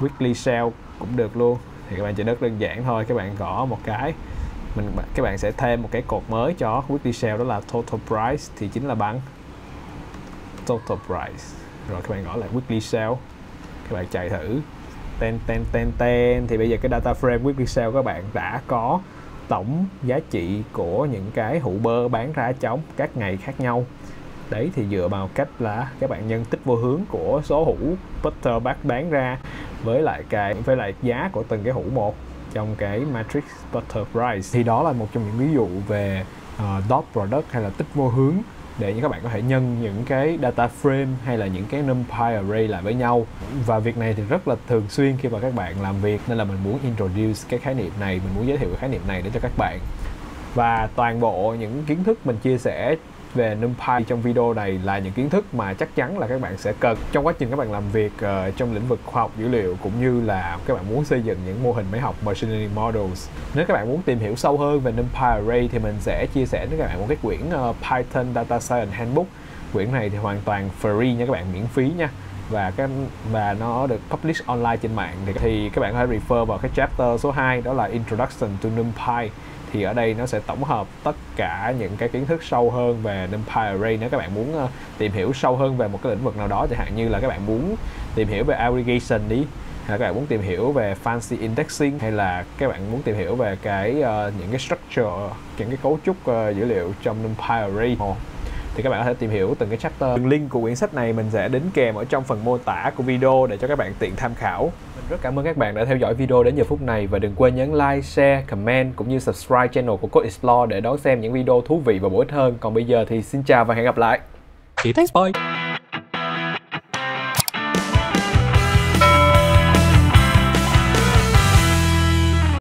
weekly sale cũng được luôn. Thì các bạn chỉ rất đơn giản thôi các bạn gõ một cái mình các bạn sẽ thêm một cái cột mới cho weekly sale đó là total price thì chính là bằng total price. Rồi các bạn gõ lại weekly sale các bạn chạy thử. Ten ten ten ten. Thì bây giờ cái data frame weekly sale các bạn đã có tổng giá trị của những cái hữu bơ bán ra trong các ngày khác nhau. Đấy thì dựa vào cách là các bạn nhân tích vô hướng của số hũ peter bác bán ra với lại cái với lại giá của từng cái hũ một trong cái matrix Butter Price. Thì đó là một trong những ví dụ về uh, dot product hay là tích vô hướng để các bạn có thể nhân những cái data frame hay là những cái numpy array lại với nhau. Và việc này thì rất là thường xuyên khi mà các bạn làm việc, nên là mình muốn introduce cái khái niệm này, mình muốn giới thiệu cái khái niệm này để cho các bạn. Và toàn bộ những kiến thức mình chia sẻ về NumPy trong video này là những kiến thức mà chắc chắn là các bạn sẽ cần trong quá trình các bạn làm việc uh, trong lĩnh vực khoa học dữ liệu cũng như là các bạn muốn xây dựng những mô hình máy học machine learning models. Nếu các bạn muốn tìm hiểu sâu hơn về NumPy Array thì mình sẽ chia sẻ với các bạn một cái quyển uh, Python Data Science Handbook. Quyển này thì hoàn toàn free nha các bạn, miễn phí nha và cái và nó được publish online trên mạng thì, thì các bạn có thể refer vào cái chapter số 2 đó là Introduction to NumPy thì ở đây nó sẽ tổng hợp tất cả những cái kiến thức sâu hơn về NumPy Array nếu các bạn muốn uh, tìm hiểu sâu hơn về một cái lĩnh vực nào đó chẳng hạn như là các bạn muốn tìm hiểu về aggregation đi hay các bạn muốn tìm hiểu về fancy indexing hay là các bạn muốn tìm hiểu về cái uh, những cái structure những cái cấu trúc uh, dữ liệu trong NumPy Array thì các bạn có thể tìm hiểu từng cái chapter. Đường link của quyển sách này mình sẽ đính kèm ở trong phần mô tả của video để cho các bạn tiện tham khảo. Mình rất cảm ơn các bạn đã theo dõi video đến giờ phút này và đừng quên nhấn like, share, comment cũng như subscribe channel của Code Explore để đón xem những video thú vị và bổ ích hơn. Còn bây giờ thì xin chào và hẹn gặp lại. Thanks, bye.